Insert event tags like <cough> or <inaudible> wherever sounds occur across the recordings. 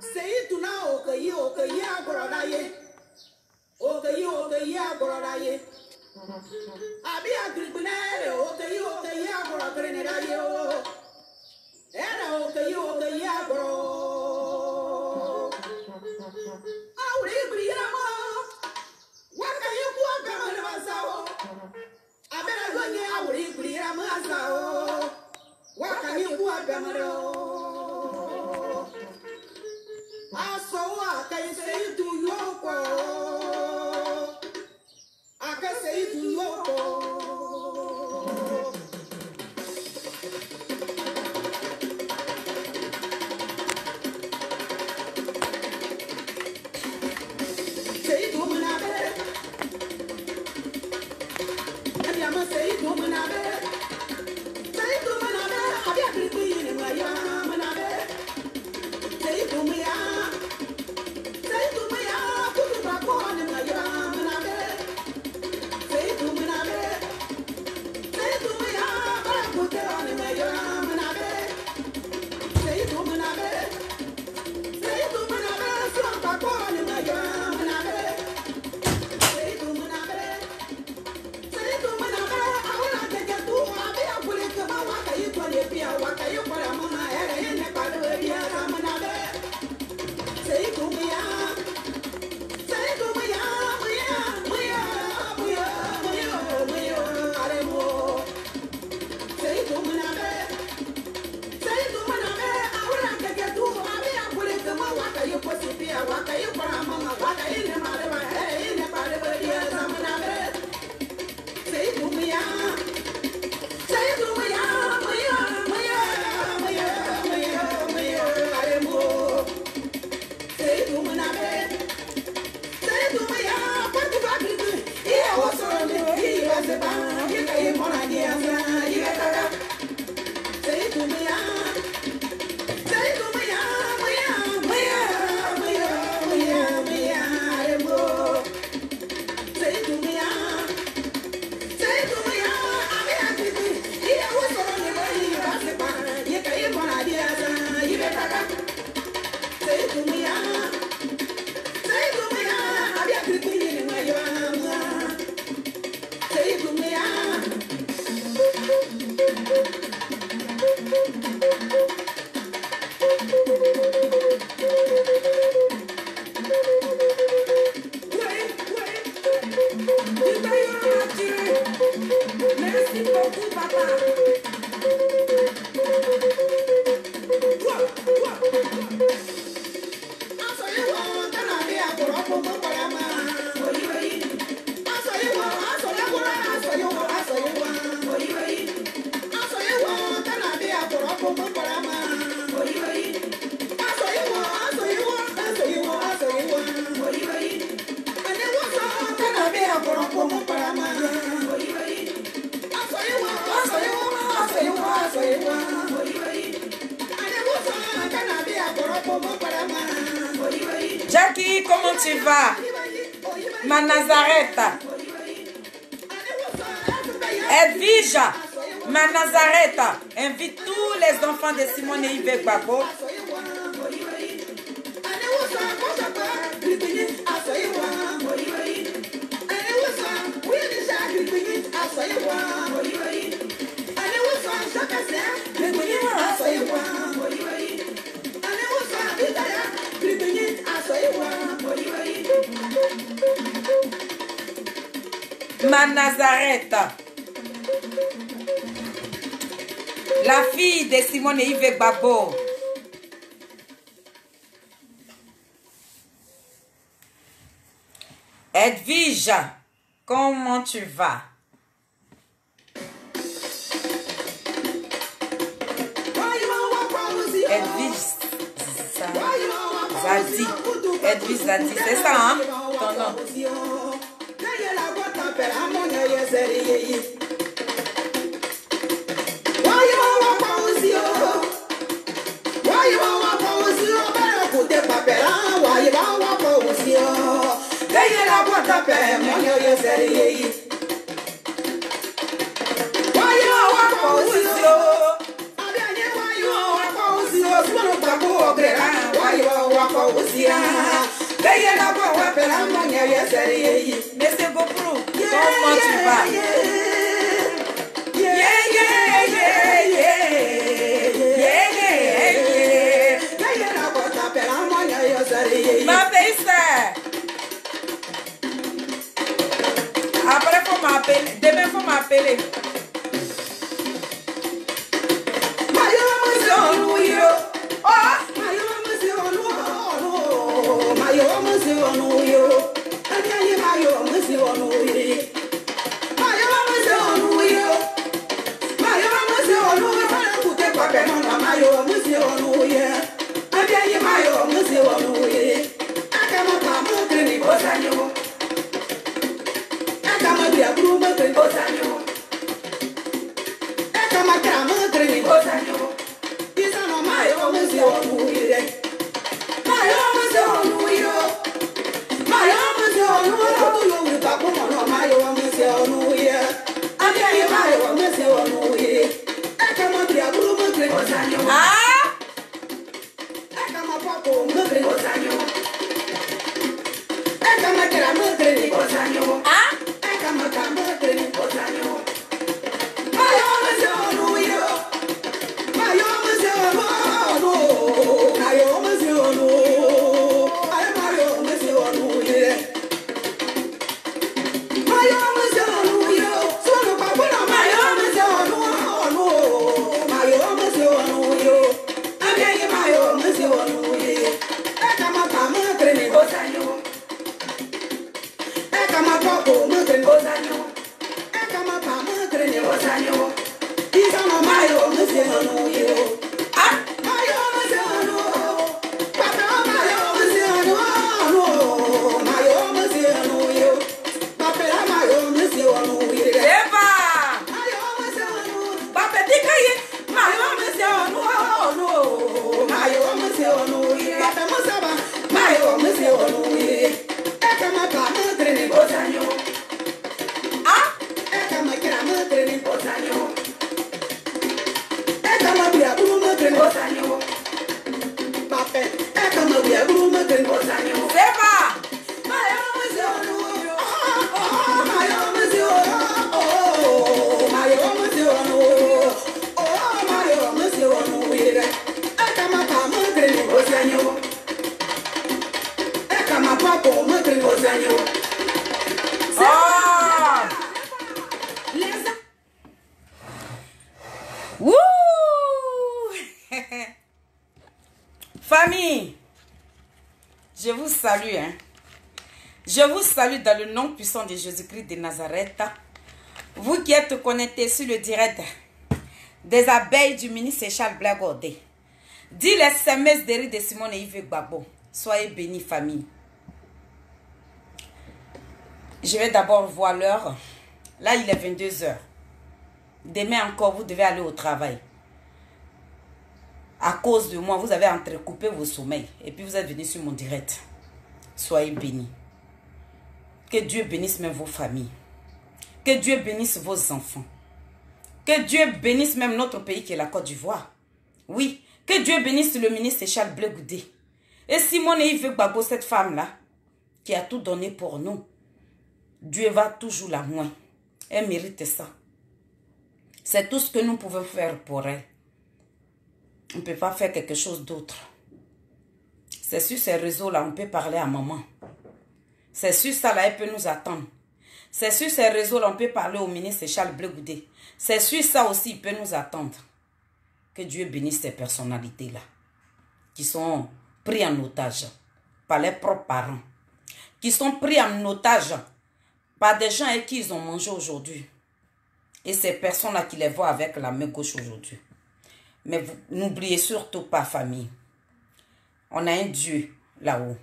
seyituna okeyi okeyi agbọrọ la ye okeyi okeyi agbọrọ la ye. papọ̀ Desimone Yvek Babo. Edwige, comment tu vas? Faut le nom puissant de Jésus-Christ de Nazareth. Vous qui êtes connectés sur le direct des abeilles du ministre Charles Blagordé. Dis les SMS de riz de Simone et Yves Gbagbo. Soyez bénis, famille. Je vais d'abord voir l'heure. Là, il est 22h. Demain encore, vous devez aller au travail. À cause de moi, vous avez entrecoupé vos sommeils. Et puis vous êtes venu sur mon direct. Soyez bénis. Que Dieu bénisse même vos familles. Que Dieu bénisse vos enfants. Que Dieu bénisse même notre pays qui est la Côte d'Ivoire. Oui, que Dieu bénisse le ministre Charles Blegoudé. Et Simone Yves Gbagbo, cette femme-là, qui a tout donné pour nous. Dieu va toujours la moins. Elle mérite ça. C'est tout ce que nous pouvons faire pour elle. On ne peut pas faire quelque chose d'autre. C'est sur ces réseaux-là, on peut parler à maman. C'est sur ça, là, elle peut nous attendre. C'est sur ces réseaux-là, on peut parler au ministre Charles Blegoudé. C'est sur ça aussi, il peut nous attendre. Que Dieu bénisse ces personnalités-là, qui sont pris en otage par leurs propres parents, qui sont pris en otage par des gens avec qui ils ont mangé aujourd'hui. Et ces personnes-là qui les voient avec la main gauche aujourd'hui. Mais n'oubliez surtout pas, famille, on a un Dieu là-haut.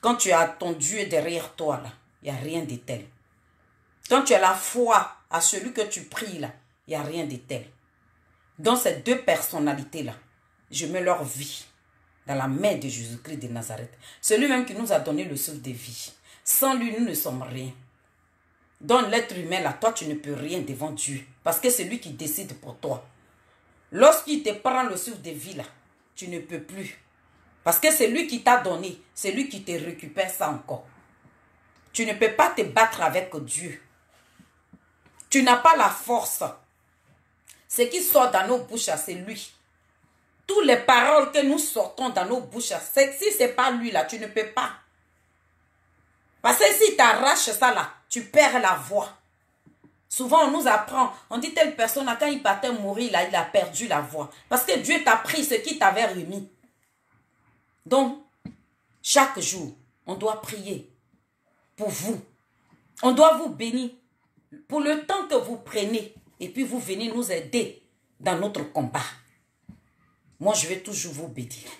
Quand tu as ton Dieu derrière toi, il n'y a rien de tel. Quand tu as la foi à celui que tu pries, là, il n'y a rien de tel. Dans ces deux personnalités-là, je mets leur vie dans la main de Jésus-Christ de Nazareth. Celui même qui nous a donné le souffle de vie. Sans lui, nous ne sommes rien. Dans l'être humain, là, toi, tu ne peux rien devant Dieu. Parce que c'est lui qui décide pour toi. Lorsqu'il te prend le souffle de vie, tu ne peux plus. Parce que c'est lui qui t'a donné. C'est lui qui te récupère ça encore. Tu ne peux pas te battre avec Dieu. Tu n'as pas la force. Ce qui sort dans nos bouches, c'est lui. Toutes les paroles que nous sortons dans nos bouches, si ce n'est pas lui là, tu ne peux pas. Parce que si tu arraches ça là, tu perds la voix. Souvent, on nous apprend, on dit telle personne, quand il partait mourir, là, il a perdu la voix. Parce que Dieu t'a pris ce qui t'avait remis. Donc, chaque jour, on doit prier pour vous. On doit vous bénir pour le temps que vous prenez. Et puis, vous venez nous aider dans notre combat. Moi, je vais toujours vous bénir.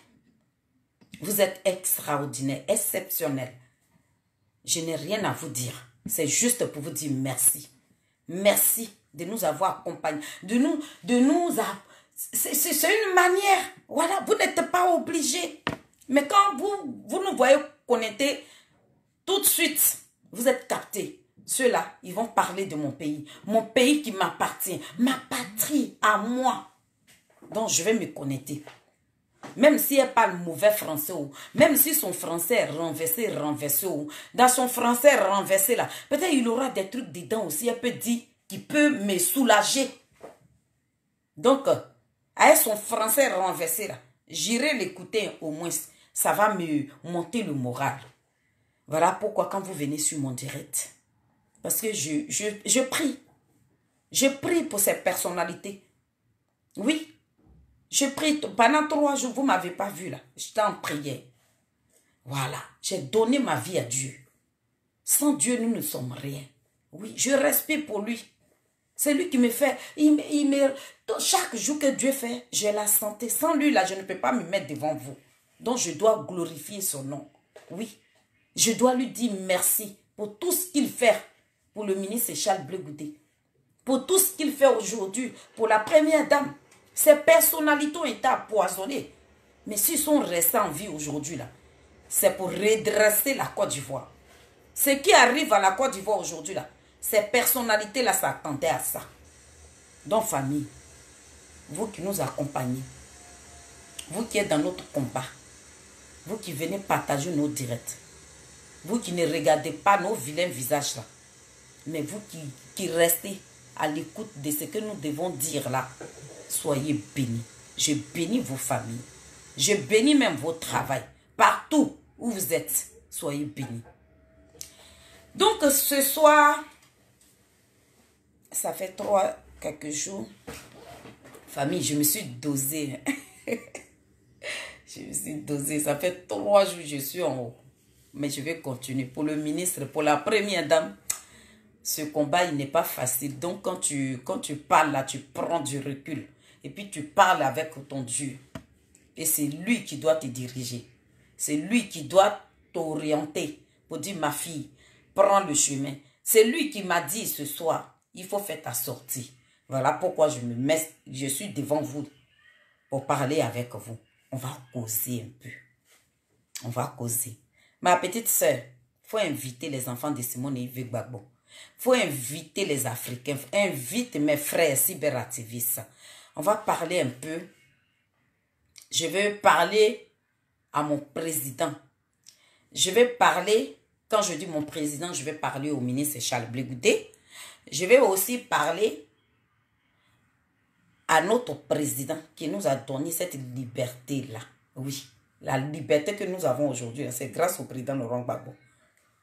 Vous êtes extraordinaire, exceptionnel. Je n'ai rien à vous dire. C'est juste pour vous dire merci. Merci de nous avoir accompagnés. De nous, de nous, c'est une manière. Voilà, vous n'êtes pas obligés. Mais quand vous, vous nous voyez connecter, tout de suite, vous êtes captés. Ceux-là, ils vont parler de mon pays. Mon pays qui m'appartient. Ma patrie à moi. Donc, je vais me connecter. Même si elle parle mauvais français, ou même si son français est renversé, renversé, ou dans son français renversé là, peut-être il aura des trucs dedans aussi, elle peut dire, qui peut me soulager. Donc, avec son français renversé là, j'irai l'écouter au moins. Ça va me monter le moral. Voilà pourquoi quand vous venez sur mon direct, parce que je, je, prie. Je prie pour ces personnalités. Oui, je prie pendant trois jours, vous ne m'avez pas vu là. J'étais en prière. Voilà, j'ai donné ma vie à Dieu. Sans Dieu, nous ne sommes rien. Oui, je respire pour lui. C'est lui qui me fait. Il, il me, chaque jour que Dieu fait, j'ai la santé. Sans lui, là, je ne peux pas me mettre devant vous. Donc, je dois glorifier son nom. Oui, je dois lui dire merci pour tout ce qu'il fait pour le ministre Charles Bleu Pour tout ce qu'il fait aujourd'hui pour la première dame. Ces personnalités ont été empoisonnées. Mais s'ils sont restés en vie aujourd'hui, là, c'est pour redresser la Côte d'Ivoire. Ce qui arrive à la Côte d'Ivoire aujourd'hui, là, ces personnalités-là s'attendaient à ça. Donc, famille, vous qui nous accompagnez, vous qui êtes dans notre combat, vous qui venez partager nos directs, vous qui ne regardez pas nos vilains visages là, mais vous qui, qui restez à l'écoute de ce que nous devons dire là, soyez bénis. Je bénis vos familles. Je bénis même vos travail. Partout où vous êtes, soyez bénis. Donc ce soir, ça fait trois, quelques jours. Famille, je me suis dosée. <laughs> je me suis dosée. Ça fait trois jours que je suis en haut. Mais je vais continuer. Pour le ministre, pour la première dame, ce combat, il n'est pas facile. Donc, quand tu, quand tu parles là, tu prends du recul. Et puis, tu parles avec ton Dieu. Et c'est lui qui doit te diriger. C'est lui qui doit t'orienter pour dire, ma fille, prends le chemin. C'est lui qui m'a dit ce soir, il faut faire ta sortie. Voilà pourquoi je me mets, je suis devant vous pour parler avec vous. On va causer un peu. On va causer. Ma petite soeur, faut inviter les enfants de Simone et Gbagbo faut inviter les Africains, invite mes frères cyberactivistes. On va parler un peu. Je vais parler à mon président. Je vais parler, quand je dis mon président, je vais parler au ministre Charles Blégoudé. Je vais aussi parler à notre président qui nous a donné cette liberté-là. Oui, la liberté que nous avons aujourd'hui, c'est grâce au président Laurent Gbagbo.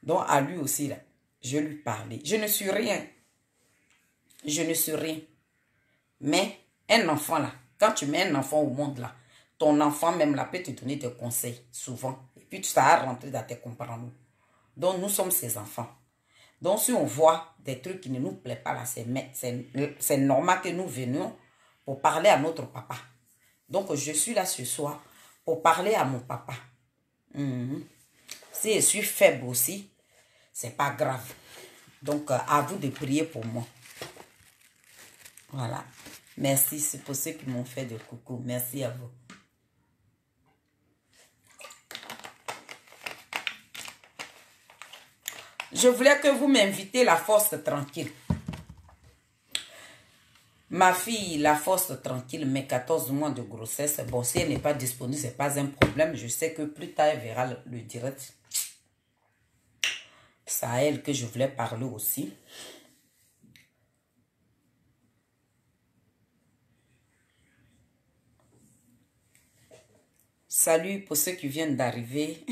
Donc à lui aussi, là, je lui parlais. Je ne suis rien. Je ne suis rien. Mais un enfant là, quand tu mets un enfant au monde là, ton enfant même là peut te donner des conseils, souvent. Et puis tu vas rentrer dans tes comparables. Donc nous sommes ses enfants. Donc si on voit des trucs qui ne nous plaisent pas là, c'est normal que nous venions pour parler à notre papa. Donc je suis là ce soir pour parler à mon papa. Mhm. Si je suis faible aussi, c'est pas grave. Donc, euh, à vous de prier pour moi. Voilà. Merci, c'est pour ceux qui m'ont fait de coucou. Merci à vous. Je voulais que vous m'invitez la force tranquille. Ma fille, la force tranquille, mais 14 mois de grossesse, bon, si elle n'est pas disponible, ce n'est pas un problème. Je sais que plus tard, elle verra le, direct. C'est à elle que je voulais parler aussi. Salut pour ceux qui viennent d'arriver.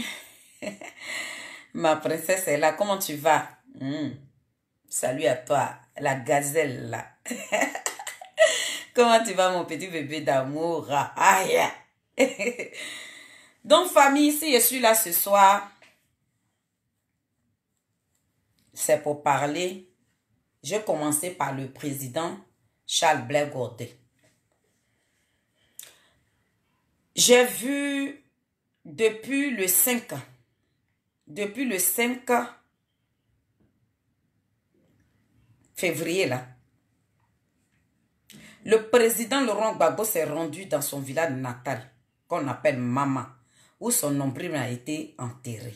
<laughs> Ma princesse est là. Comment tu vas? Hmm. Salut à toi, la gazelle là. <laughs> Comment tu vas, mon petit bébé d'amour? Aïe. <laughs> Donc, famille, si je suis là ce soir, c'est pour parler. Je commencer par le président Charles Blair Gourdet. J'ai vu depuis le 5, depuis le 5 février, là, le président Laurent Gbagbo s'est rendu dans son village natal, qu'on appelle Mama, où son nombril a été enterré.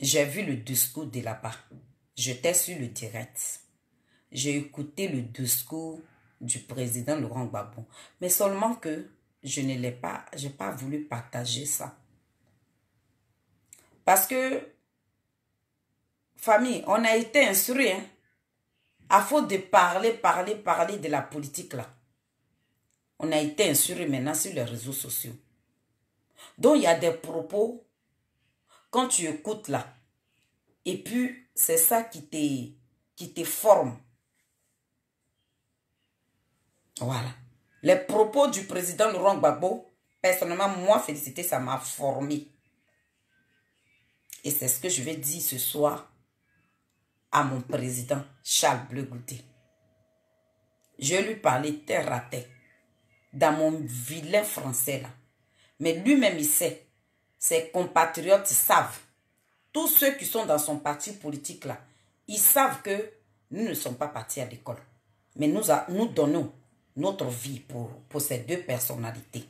J'ai vu le discours de là-bas. J'étais sur le direct. J'ai écouté le discours du président Laurent Gbagbo. Mais seulement que je ne l'ai pas, j'ai pas voulu partager ça. Parce que, famille, on a été instruit, hein, à faute de parler, parler, parler de la politique là. On a été instruit maintenant sur les réseaux sociaux. Donc, il y a des propos, quand tu écoutes là, et puis c'est ça qui te, qui te forme. Voilà. Les propos du président Laurent Gbagbo, personnellement, moi, félicité, ça m'a formé. Et c'est ce que je vais dire ce soir à mon président Charles Bleu. Je lui parlais terre à terre, dans mon vilain français là. Mais lui-même, il sait. Ses compatriotes savent. Tous ceux qui sont dans son parti politique là, ils savent que nous ne sommes pas partis à l'école. Mais nous, nous donnons notre vie pour, pour ces deux personnalités.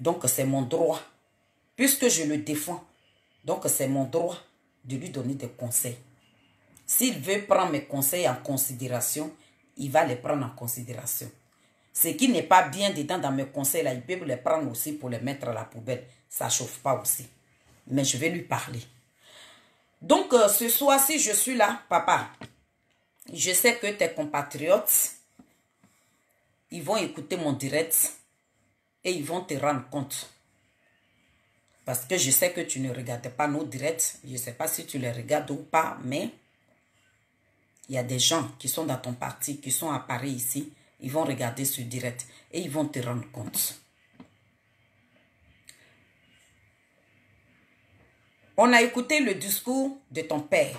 Donc c'est mon droit. Puisque je le défends, donc c'est mon droit de lui donner des conseils. S'il veut prendre mes conseils en considération, il va les prendre en considération. Ce qui n'est pas bien dedans dans mes conseils, il peut les prendre aussi pour les mettre à la poubelle. Ça ne chauffe pas aussi. Mais je vais lui parler. Donc, euh, ce soir, si je suis là, papa, je sais que tes compatriotes, ils vont écouter mon direct et ils vont te rendre compte. Parce que je sais que tu ne regardes pas nos directs. Je ne sais pas si tu les regardes ou pas, mais il y a des gens qui sont dans ton parti, qui sont à Paris ici. Ils vont regarder ce direct et ils vont te rendre compte. On a écouté le discours de ton père.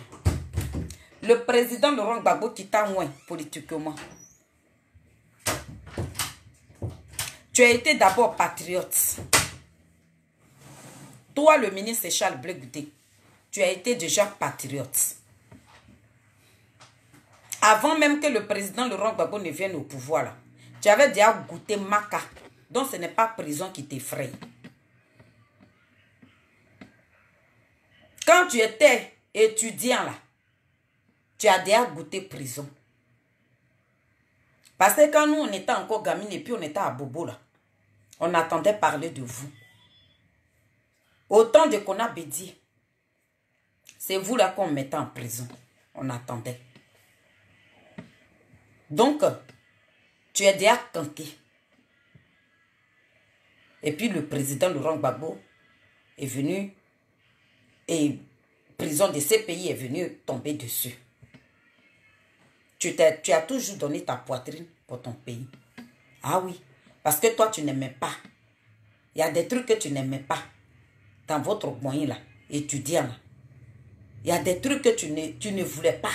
Le président Laurent Gbagbo qui t'a moins politiquement. Tu as été d'abord patriote. Toi, le ministre Charles Blegoudé, tu as été déjà patriote. Avant même que le président Laurent Gbagbo ne vienne au pouvoir, là, tu avais déjà goûté Maca. Donc, ce n'est pas prison qui t'effraie. Quand tu étais étudiant, là, tu as déjà goûté prison. Parce que quand nous, on était encore gamine et puis on était à Bobo, là, on attendait parler de vous. Autant de qu'on a c'est vous là qu'on mettait en prison. On attendait. Donc, tu es déjà canqué. Et puis le président Laurent Gbagbo est venu et prison de ces pays est venu tomber dessus. Tu, tu as toujours donné ta poitrine pour ton pays. Ah oui, parce que toi, tu n'aimais pas. Il y a des trucs que tu n'aimais pas dans votre moyen là, étudiant là. Il y a des trucs que tu ne, tu ne voulais pas.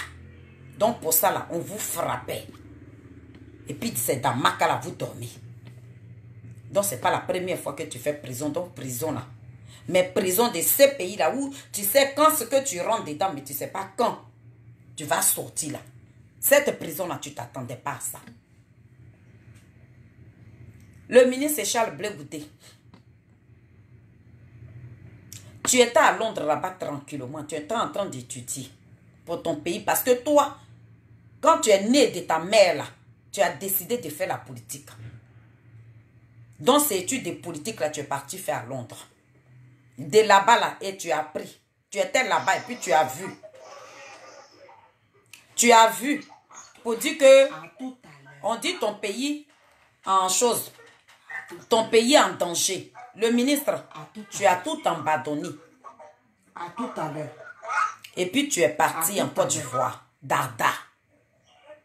Donc pour ça là, on vous frappait. Et puis c'est dans Maca là, vous dormez. Donc c'est pas la première fois que tu fais prison. Donc prison là. Mais prison de ces pays là où tu sais quand ce que tu rentres dedans, mais tu sais pas quand tu vas sortir là. Cette prison là, tu t'attendais pas à ça. Le ministre Charles Blégouté. Tu étais à Londres là-bas tranquillement. Tu étais en train d'étudier pour ton pays. Parce que toi, Quand tu es né de ta mère là, tu as décidé de faire la politique. Dans ces études de politique là, tu es parti faire à Londres. De là-bas là, et tu as appris. Tu étais là-bas et puis tu as vu. Tu as vu. Pour dire que on dit ton pays en chose. Ton pays en danger. Le ministre, tu as tout abandonné. à tout à l'heure. Et puis tu es parti en Côte d'Ivoire, Darda.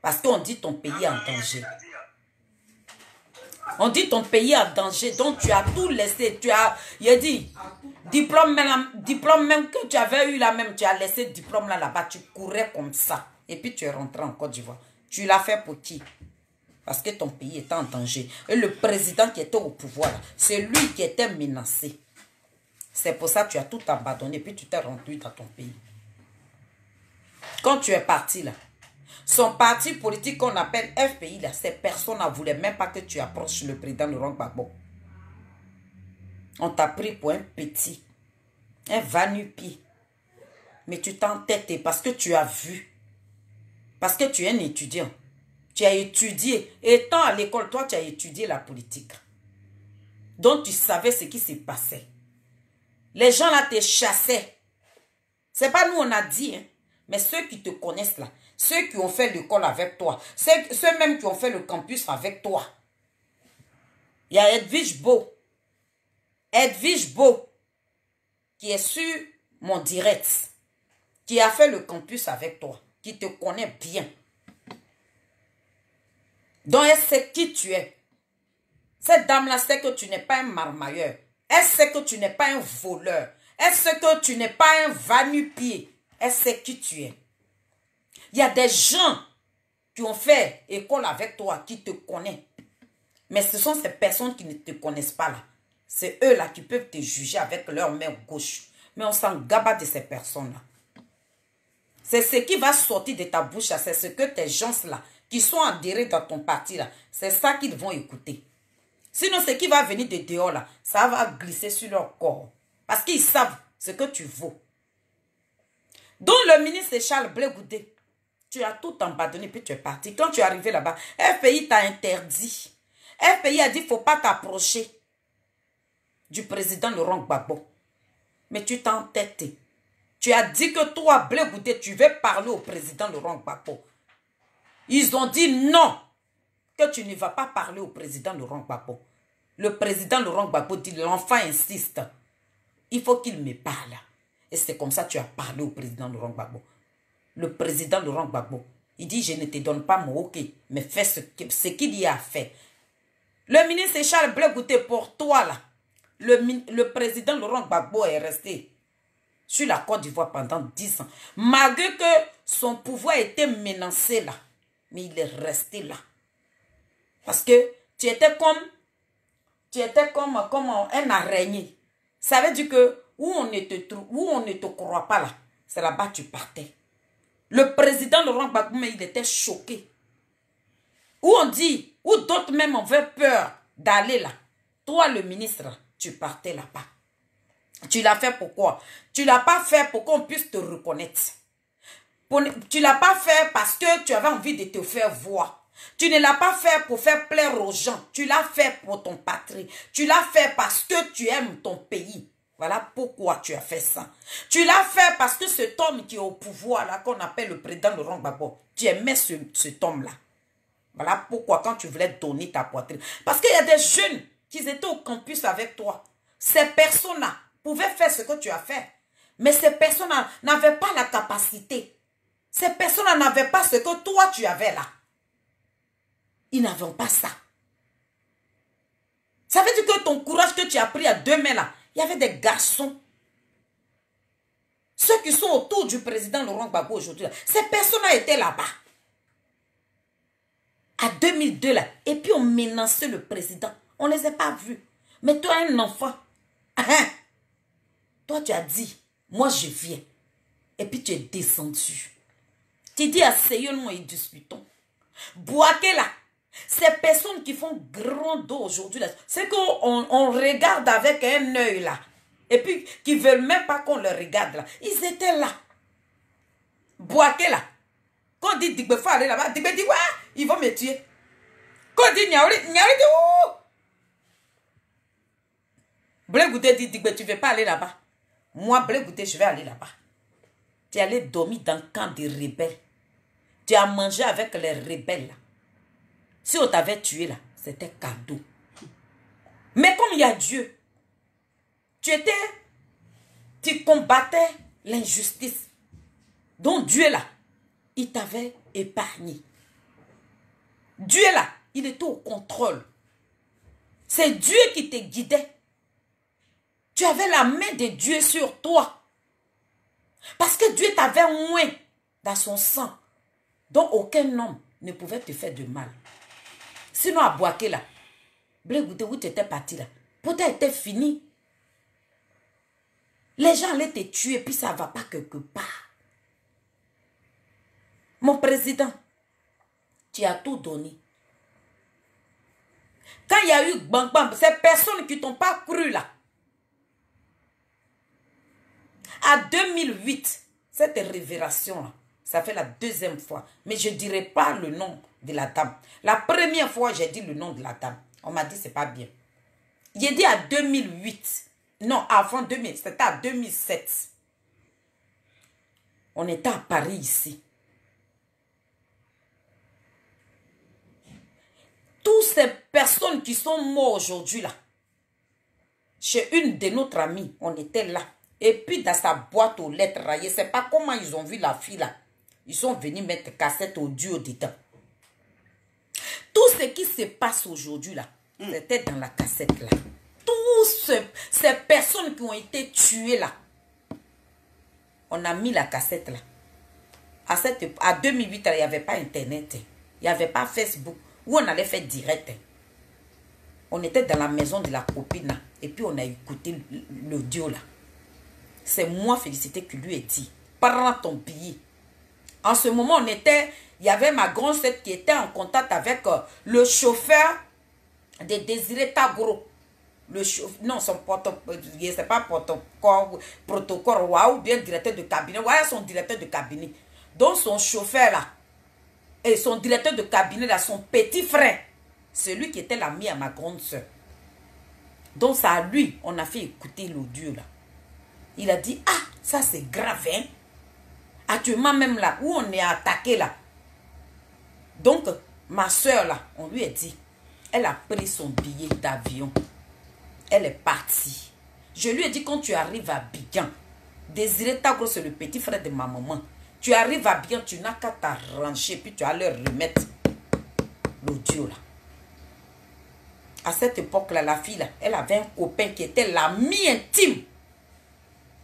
Parce qu'on dit ton pays en danger. On dit ton pays en danger, donc tu as tout laissé. Tu as, il a dit, diplôme même, diplôme même que tu avais eu là même, tu as laissé diplôme là là-bas, tu courais comme ça. Et puis tu es rentré en Côte d'Ivoire. Tu l'as fait pour qui? Parce que ton pays était en danger. Et le président qui était au pouvoir, c'est lui qui était menacé. C'est pour ça que tu as tout abandonné, puis tu t'es rendu dans ton pays. Quand tu es parti là, son parti politique qu'on appelle FPI, là, ces personnes ne voulaient même pas que tu approches le président Laurent Gbagbo. On t'a pris pour un petit, un vanupier. Mais tu entêté parce que tu as vu. Parce que tu es un étudiant. Tu as étudié. Étant à l'école, toi, tu as étudié la politique. Donc, tu savais ce qui s'est passé. Les gens là te chassaient. C'est pas nous on a dit, hein, mais ceux qui te connaissent là, ceux qui ont fait l'école avec toi, ceux, ceux même qui ont fait le campus avec toi. Il y a Edwige Beau. Edwige Beau, qui est sur mon direct, qui a fait le campus avec toi, qui te connaît bien. Donc elle sait qui tu es. Cette dame-là sait que tu n'es pas un marmailleur. Elle sait que tu n'es pas un voleur. Elle sait que tu n'es pas un vanupier. Elle sait qui tu es. Il y a des gens qui ont fait école avec toi, qui te connaissent. Mais ce sont ces personnes qui ne te connaissent pas là. C'est eux là qui peuvent te juger avec leur main gauche. Mais on s'en de ces personnes-là. C'est ce qui va sortir de ta bouche, là. c'est ce que tes gens là, qui sont adhérés dans ton parti là, c'est ça qu'ils vont écouter. Sinon, ce qui va venir de dehors là, ça va glisser sur leur corps. Parce qu'ils savent ce que tu vaux. Donc le ministre Charles Blé Goudé, tu as tout abandonné puis tu es parti. Quand tu es arrivé là-bas, FPI t'a interdit. FPI a dit faut pas t'approcher du président Laurent Gbagbo. Mais tu t'es entêté. Tu as dit que toi, Blé Goudé, tu veux parler au président Laurent Gbagbo. Ils ont dit non, que tu ne vas pas parler au président Laurent Gbagbo. Le président Laurent Gbagbo dit, l'enfant insiste. Il faut qu'il me parle. Et c'est comme ça que tu as parlé au président Laurent Gbagbo. Le président Laurent Gbagbo, il dit, je ne te donne pas mon ok, mais fais ce qu'il y a à faire. Le ministre Charles Blé Goûté, pour toi là, le, le président Laurent Gbagbo est resté sur la Côte d'Ivoire pendant 10 ans. Malgré que son pouvoir était menacé là, mais il est resté là. Parce que tu étais comme, tu étais comme, comme un araignée. Ça veut dire que où on ne te, où on ne te croit pas là, c'est là-bas que tu partais. Le président Laurent Gbagbo, il était choqué. Où on dit, où d'autres même avaient peur d'aller là. Toi, le ministre, tu partais là-bas. Tu l'as fait pourquoi Tu l'as pas fait pour qu'on puisse te reconnaître. Tu l'as pas fait parce que tu avais envie de te faire voir. Tu ne l'as pas fait pour faire plaire aux gens. Tu l'as fait pour ton patrie. Tu l'as fait parce que tu aimes ton pays. Voilà pourquoi tu as fait ça. Tu l'as fait parce que cet homme qui est au pouvoir, là, qu'on appelle le président Laurent Gbagbo, tu aimais ce, cet homme-là. Voilà pourquoi quand tu voulais donner ta poitrine. Parce qu'il y a des jeunes qui étaient au campus avec toi. Ces personnes-là pouvaient faire ce que tu as fait. Mais ces personnes-là n'avaient pas la capacité. Ces personnes-là n'avaient pas ce que toi tu avais là. Ils n'avaient pas ça. Ça veut dire que ton courage que tu as pris à deux mains là, il y avait des garçons. Ceux qui sont autour du président Laurent Gbagbo aujourd'hui, ces personnes-là étaient là-bas. À 2002 là. Et puis on menaçait le président. On ne les a pas vus. Mais toi, un enfant, hein, toi tu as dit, moi je viens. Et puis tu es descendu. Tu dis asseyons-nous et discutons. Boaké là, ces personnes qui font grand dos aujourd'hui c'est qu'on on regarde avec un œil là. Et puis qui veulent même pas qu'on le regarde là. Ils étaient là. Boaké là. Quand on dit Digbe, faut aller là-bas. Digbe dit, ouais, ils vont me tuer. Quand dit Niaouri, Niaouri dit, ouh. Blé Goudé dit, Digbe, tu ne veux pas aller là-bas. Moi, Blé Goudé, je vais aller là-bas. Tu es allé dormir dans le camp des rebelles. Tu as mangé avec les rebelles. là. Si on t'avait tué là, c'était cadeau. Mais comme il y a Dieu, tu étais, tu combattais l'injustice. Donc Dieu là, il t'avait épargné. Dieu là, il était au contrôle. C'est Dieu qui te guidait. Tu avais la main de Dieu sur toi. Parce que Dieu t'avait moins dans son sang. Donc aucun homme ne pouvait te faire de mal. Sinon à Boaké là, Blé Goudé, où tu étais parti là, peut-être était fini. Les gens allaient te tuer, puis ça ne va pas quelque part. Mon président, tu as tout donné. Quand il y a eu bang bang, ces personnes qui t'ont pas cru là, à 2008, cette révélation là, ça fait la deuxième fois. Mais je ne dirai pas le nom de la dame. La première fois, j'ai dit le nom de la dame. On m'a dit c'est pas bien. J'ai dit à 2008. Non, avant 2000, c'était à 2007. On était à Paris ici. Toutes ces personnes qui sont mortes aujourd'hui là, chez une de notre amie, on était là. Et puis dans sa boîte aux lettres raillées, c'est pas comment ils ont vu la fille là. Ils sont venus mettre cassette audio dedans. Tout ce qui se passe aujourd'hui là, c'était dans la cassette là. Toutes ces personnes qui ont été tuées là, on a mis la cassette là. À, cette, à 2008, il n'y avait pas Internet. Il n'y avait pas Facebook. Où on allait faire direct. On était dans la maison de la copine et puis on a écouté l'audio là. C'est moi, Félicité, qui lui ai dit, prends ton billet. En ce moment, on était, il y avait ma grande sœur qui était en contact avec euh, le chauffeur de Désiré Tagro. Le chauffeur, non, son protocole, je sais pas protocole, protocole, ou bien directeur de cabinet. Voilà son directeur de cabinet. Donc son chauffeur là, et son directeur de cabinet là, son petit frère, celui qui était l'ami à ma grande soeur. Donc c'est à lui, on a fait écouter l'audio là. Il a dit, ah, ça c'est grave, hein. Actuellement même là, où on est attaqué là. Donc, ma soeur là, on lui a dit, elle a pris son billet d'avion. Elle est partie. Je lui ai dit, quand tu arrives à Bigan, Désiré Tagro, c'est le petit frère de ma maman. Tu arrives à Bigan, tu n'as qu'à t'arranger, puis tu vas leur remettre l'audio là. À cette époque-là, la fille, là, elle avait un copain qui était l'ami intime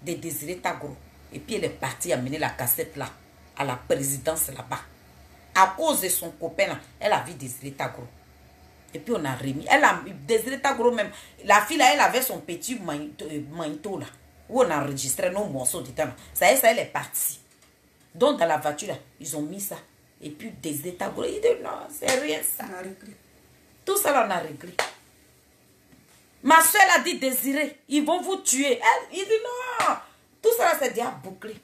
de Désiré Tagro. Et puis elle est partie amener la cassette là, à la présidence là-bas. À cause de son copain là, elle a vu Désiré Tagro. Et puis on a remis. Elle a Désiré Tagro même. La fille là, elle avait son petit manteau là. Où on a enregistré nos morceaux de temps. Ça y est, ça, elle est partie. Donc dans la voiture là, ils ont mis ça. Et puis Désiré Tagro, il dit non, c'est rien ça. On a réglé. Tout ça là, on a réglé. Ma soeur a dit Désiré, ils vont vous tuer. Elle, il dit non. Tout ça là, c'est déjà bouclé.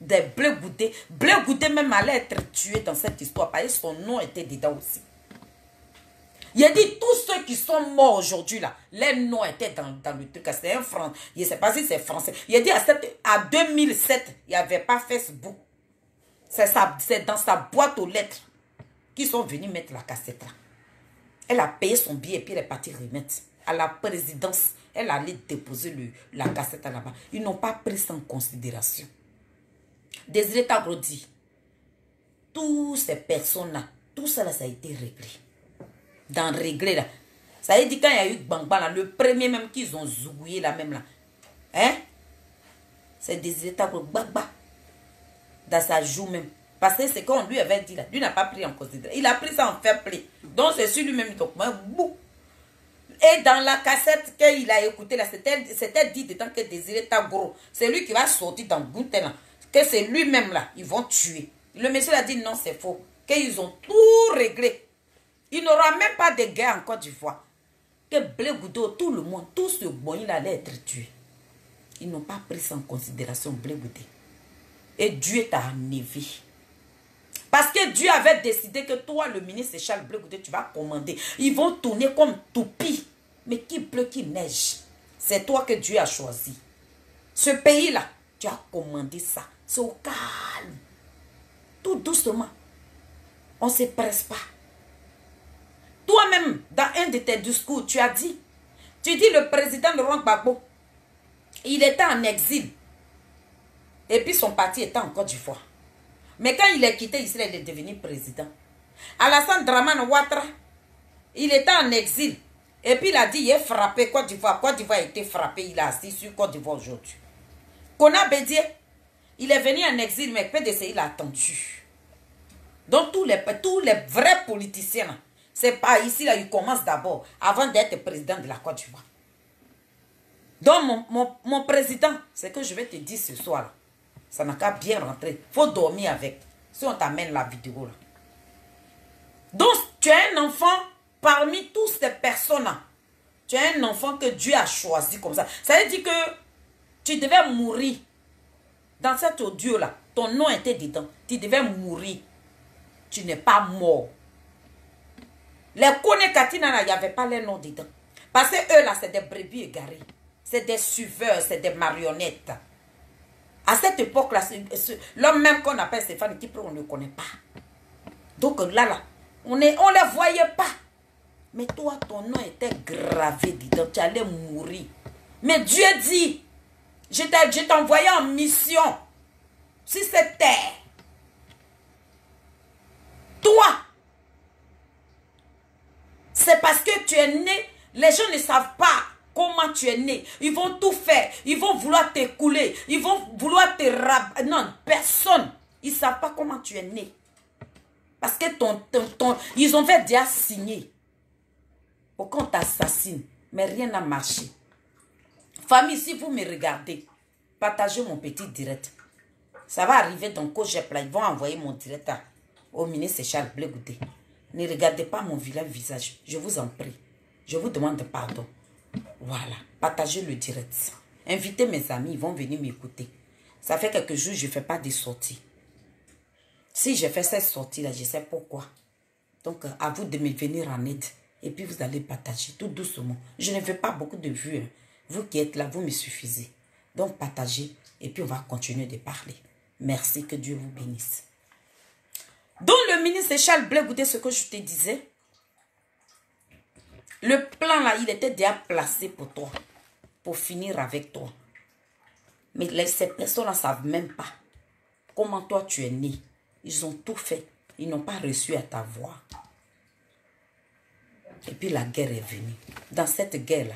Des bleus goûtés. Bleu goûté même allait être tué dans cette histoire parce que son nom était dedans aussi. Il a dit tous ceux qui sont morts aujourd'hui là, les noms étaient dans, dans le truc. C'est un français. Je ne sais pas si c'est français. Il a dit à, cette, à 2007, il n'y avait pas Facebook. C'est dans sa boîte aux lettres qu'ils sont venus mettre la cassette là. Elle a payé son billet et puis elle est partie remettre à la présidence. Elle allait déposer le, la cassette là-bas. Ils n'ont pas pris ça en considération. Désiré Tagro dit, toutes ces personnes-là, tout ça là, ça a été réglé. Dans réglé là. Ça a dit quand il y a eu Bangba là, le premier même qu'ils ont zougouillé là même là. Hein? C'est Désiré Tagro, Bagba. Dans sa joue même. Parce que c'est qu'on lui avait dit là, lui n'a pas pris en considération. Il a pris ça en fair play. Donc c'est sur lui-même, donc, bouh. Et dans la cassette qu'il a écouté là, c'était dit dedans que Désiré Tagro, c'est lui qui va sortir dans Gouten là, que c'est lui-même là, ils vont tuer. Le monsieur a dit non, c'est faux. Qu'ils ont tout réglé. Il n'aura même pas de guerre en Côte d'Ivoire. Que Blé tout le monde, tout ce bon, il allait être tué. Ils n'ont pas pris ça en considération, Blé Goudé. Et Dieu t'a enlevé. Parce que Dieu avait décidé que toi, le ministre Charles Bleu, tu vas commander. Ils vont tourner comme toupie. Mais qui pleut, qui neige? C'est toi que Dieu a choisi. Ce pays-là, tu as commandé ça. C'est au calme. Tout doucement. On ne se presse pas. Toi-même, dans un de tes discours, tu as dit, tu dis le président Laurent Gbagbo, il était en exil. Et puis son parti était en Côte d'Ivoire. Mais quand il est quitté ici, il est devenu président. Alassane Draman Ouattara, il était en exil. Et puis il a dit, il est frappé Côte d'Ivoire. Côte d'Ivoire a été frappé, il a assis sur Côte d'Ivoire aujourd'hui. Kona Bédier, il est venu en exil, mais PDC, il a attendu. Donc tous les, tous les vrais politiciens, c'est pas ici, là, ils commencent d'abord, avant d'être président de la Côte d'Ivoire. Donc mon, mon, mon président, c'est que je vais te dire ce soir, là, ça n'a qu'à bien rentrer. Faut dormir avec. Si on t'amène la vidéo là. Donc, tu es un enfant parmi toutes ces personnes-là. Tu es un enfant que Dieu a choisi comme ça. Ça veut dire que tu devais mourir. Dans cet audio-là, ton nom était dedans. Tu devais mourir. Tu n'es pas mort. Les Kone Katina, il n'y avait pas les noms dedans. Parce que eux, là, c'est des brebis égarés. C'est des suiveurs, c'est des marionnettes. À cette époque-là, l'homme même qu'on appelle Stéphane Kipre, on ne connaît pas. Donc là, là, on ne les voyait pas. Mais toi, ton nom était gravé dedans. Tu allais mourir. Mais Dieu dit, je t'ai envoyé en mission sur cette terre. Toi, c'est parce que tu es né, les gens ne savent pas comment tu es né. Ils vont tout faire. Ils vont vouloir t'écouler. Ils vont vouloir te rab... Non, personne. Ils ne savent pas comment tu es né. Parce que ton, ton, ils ont fait déjà signer pour qu'on t'assassine. Mais rien n'a marché. Famille, si vous me regardez, partagez mon petit direct. Ça va arriver dans Kojepla. Ils vont envoyer mon direct au ministre Charles Blegoudé. Ne regardez pas mon vilain visage. Je vous en prie. Je vous demande pardon. Voilà, partagez le direct. Invitez mes amis, ils vont venir m'écouter. Ça fait quelques jours, je ne fais pas de sorties. Si je fais cette sortie-là, je sais pourquoi. Donc, à vous de me venir en aide. Et puis, vous allez partager tout doucement. Je ne fais pas beaucoup de vues. Hein. Vous qui êtes là, vous me suffisez. Donc, partagez. Et puis, on va continuer de parler. Merci, que Dieu vous bénisse. Donc, le ministre Charles Blé, écoutez ce que je te disais. Le plan là, il était déjà placé pour toi, pour finir avec toi. Mais ces personnes ne savent même pas comment toi tu es né. Ils ont tout fait. Ils n'ont pas reçu à ta voix. Et puis la guerre est venue. Dans cette guerre-là,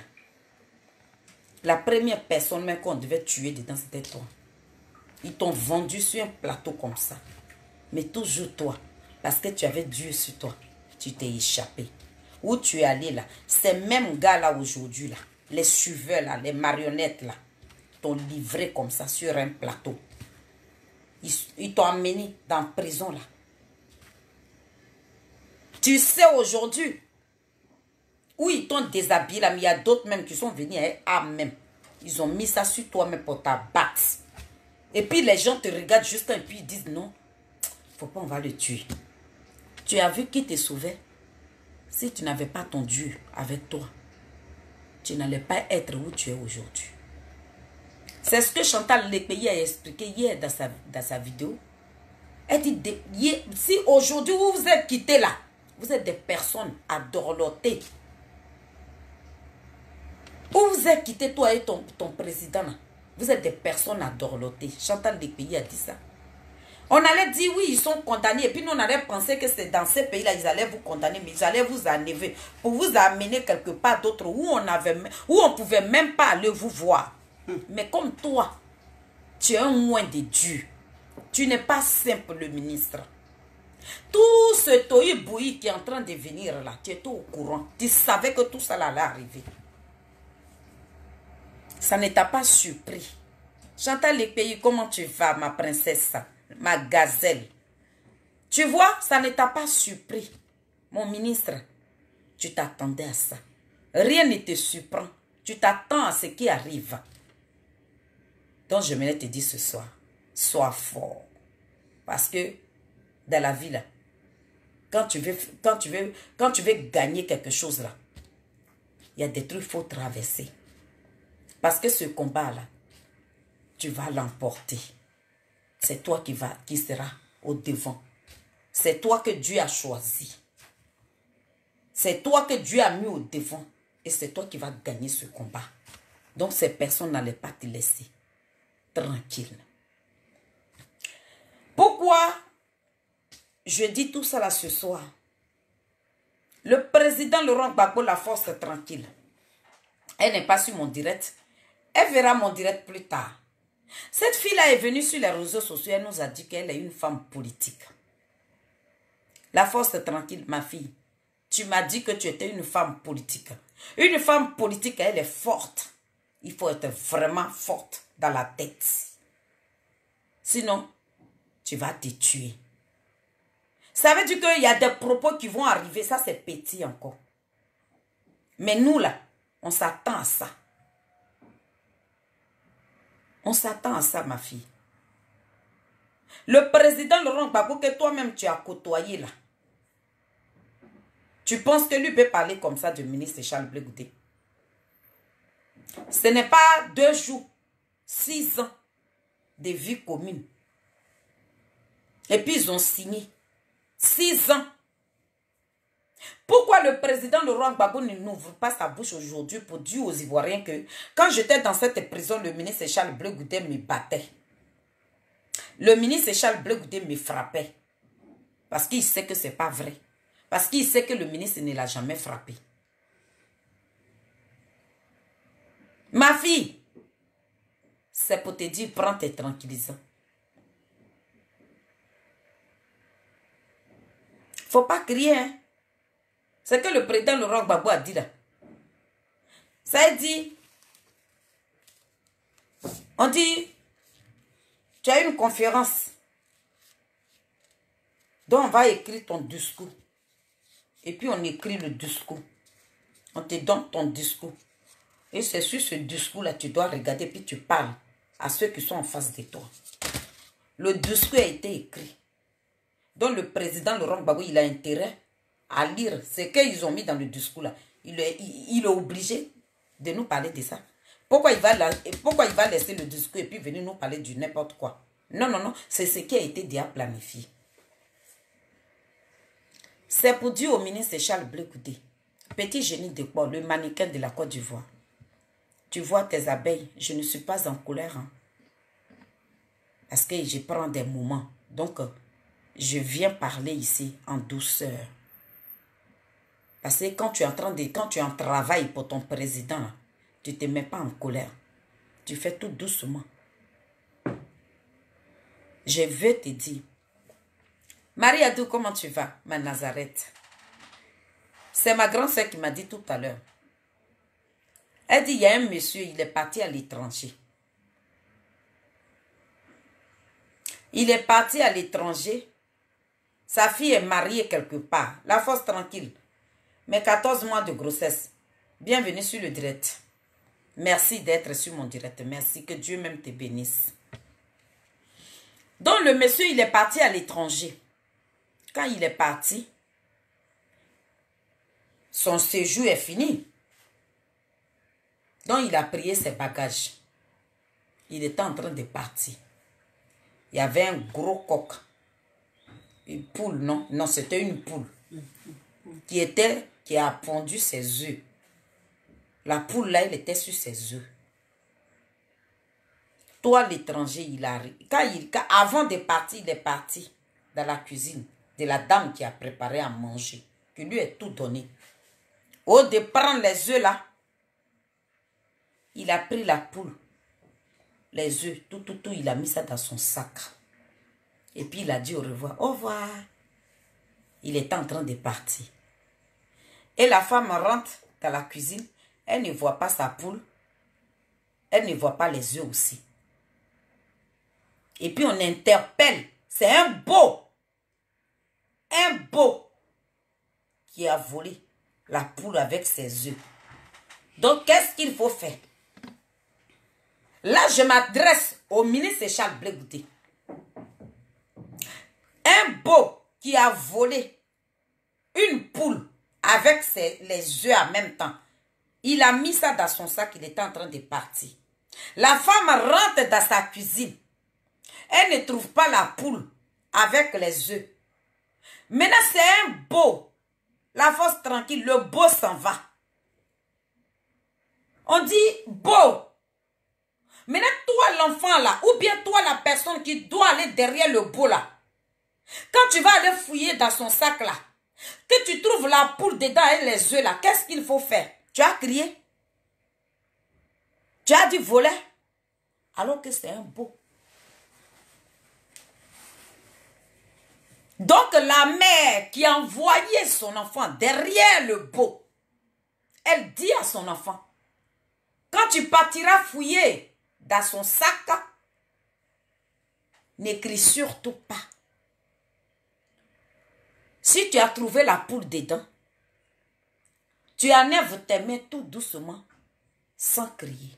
la première personne même qu'on devait tuer dedans, c'était toi. Ils t'ont vendu sur un plateau comme ça. Mais toujours toi, parce que tu avais Dieu sur toi, tu t'es échappé où tu es allé là, ces mêmes gars-là aujourd'hui, là, les suiveurs, là, les marionnettes, là, t'ont livré comme ça sur un plateau. Ils, t'ont amené dans la prison, là. Tu sais aujourd'hui où ils t'ont déshabillé, là, mais il y a d'autres même qui sont venus avec âme même. Ils ont mis ça sur toi-même pour t'abattre. Et puis les gens te regardent juste et puis ils disent non, faut pas, on va le tuer. Tu as vu qui te sauvait? Si tu n'avais pas ton Dieu avec toi, tu n'allais pas être où tu es aujourd'hui. C'est ce que Chantal Lepeye a expliqué hier dans sa, dans sa vidéo. Elle dit, si aujourd'hui vous vous êtes quittés là, vous êtes des personnes à Où vous êtes quitté toi et ton, ton président vous êtes des personnes à dorloter. Chantal Lepeye a dit ça. On allait dire oui, ils sont condamnés. Et puis nous, on allait penser que c'est dans ces pays-là, ils allaient vous condamner, mais ils allaient vous enlever pour vous amener quelque part d'autre où on avait, où on pouvait même pas aller vous voir. Mais comme toi, tu es un moins de Dieu. Tu n'es pas simple le ministre. Tout ce bouilli qui est en train de venir là, tu étais au courant. Tu savais que tout ça allait arriver. Ça ne t'a pas surpris. Chantal les pays, comment tu vas, ma princesse ma gazelle. Tu vois, ça ne t'a pas surpris. Mon ministre, tu t'attendais à ça. Rien ne te surprend. Tu t'attends à ce qui arrive. Donc, je voulais te dire ce soir, sois fort. Parce que dans la vie quand tu veux gagner quelque chose là, il y a des trucs qu'il faut traverser. Parce que ce combat là, tu vas l'emporter. C'est toi qui, va, qui sera au devant. C'est toi que Dieu a choisi. C'est toi que Dieu a mis au devant. Et c'est toi qui vas gagner ce combat. Donc ces personnes n'allaient pas te laisser tranquille. Pourquoi je dis tout ça là ce soir? Le président Laurent Gbagbo, la force tranquille. Elle n'est pas sur mon direct. Elle verra mon direct plus tard. Cette fille-là est venue sur les réseaux sociaux. Elle nous a dit qu'elle est une femme politique. La force tranquille, ma fille. Tu m'as dit que tu étais une femme politique. Une femme politique, elle est forte. Il faut être vraiment forte dans la tête. Sinon, tu vas te tuer. Ça veut dire qu'il y a des propos qui vont arriver. Ça, c'est petit encore. Mais nous, là, on s'attend à ça. On s'attend à ça, ma fille. Le président Laurent Gbagbo que toi-même tu as côtoyé là. Tu penses que lui peut parler comme ça du ministre Charles Blé Ce n'est pas deux jours, six ans de vie commune. Et puis ils ont signé. Six ans. Pourquoi le président Laurent Gbagbo n'ouvre pas sa bouche aujourd'hui pour dire aux Ivoiriens que quand j'étais dans cette prison, le ministre Charles Bleu me battait. Le ministre Charles Bleu me frappait. Parce qu'il sait que ce n'est pas vrai. Parce qu'il sait que le ministre ne l'a jamais frappé. Ma fille, c'est pour te dire, prends tes tranquillisants. Faut pas crier, hein. C'est que le président Laurent Gbagbo a dit là. Ça a dit, on dit, tu as une conférence. Donc on va écrire ton discours. Et puis on écrit le discours. On te donne ton discours. Et c'est sur ce discours-là, tu dois regarder, puis tu parles à ceux qui sont en face de toi. Le discours a été écrit. Donc le président Laurent Gbagbo, il a intérêt à lire ce qu'ils ont mis dans le discours là. Il est, il, est obligé de nous parler de ça. Pourquoi il, va pourquoi il va laisser le discours et puis venir nous parler du n'importe quoi? Non, non, non. C'est ce qui a été déjà planifié. C'est pour dire au ministre Charles Blé petit génie de quoi, le mannequin de la Côte d'Ivoire. Tu vois tes abeilles, je ne suis pas en colère. Hein. parce que je prends des moments. Donc, je viens parler ici en douceur. Parce que quand tu es en train de, quand tu es en travail pour ton président, tu ne te mets pas en colère. Tu fais tout doucement. Je veux te dire, Marie Adou, comment tu vas, ma Nazareth? C'est ma grande sœur qui m'a dit tout à l'heure. Elle dit, il y a un monsieur, il est parti à l'étranger. Il est parti à l'étranger. Sa fille est mariée quelque part. La force tranquille. Mais 14 mois de grossesse. Bienvenue sur le direct. Merci d'être sur mon direct. Merci. Que Dieu même te bénisse. Donc le monsieur, il est parti à l'étranger. Quand il est parti, son séjour est fini. Donc il a prié ses bagages. Il était en train de partir. Il y avait un gros coq. Une poule, non? Non, c'était une poule. Qui était a pondu ses œufs. La poule là, elle était sur ses œufs. Toi, l'étranger, il arrive. Quand il, avant de partir, il est parti dans la cuisine de la dame qui a préparé à manger, qui lui a tout donné. Au de prendre les œufs là, il a pris la poule, les œufs, tout, tout, tout, il a mis ça dans son sac. Et puis il a dit au revoir, au revoir. Il est en train de partir. Et la femme rentre dans la cuisine, elle ne voit pas sa poule, elle ne voit pas les œufs aussi. Et puis on interpelle, c'est un beau, un beau qui a volé la poule avec ses œufs. Donc qu'est-ce qu'il faut faire? Là, je m'adresse au ministre Charles Blégouté. Un beau qui a volé avec les œufs en même temps. Il a mis ça dans son sac, il était en train de partir. La femme rentre dans sa cuisine. Elle ne trouve pas la poule avec les œufs. Maintenant, c'est un beau. La force tranquille, le beau s'en va. On dit beau. Maintenant, toi, l'enfant là, ou bien toi, la personne qui doit aller derrière le beau là, quand tu vas aller fouiller dans son sac là, que tu trouves la poule dedans et les œufs là, qu'est-ce qu'il faut faire? Tu as crié Tu as dit voler Alors que c'est un beau. Donc la mère qui a envoyé son enfant derrière le beau, elle dit à son enfant, quand tu partiras fouiller dans son sac, n'écris surtout pas. Si tu as trouvé la poule dedans, tu enlèves tes mains tout doucement, sans crier.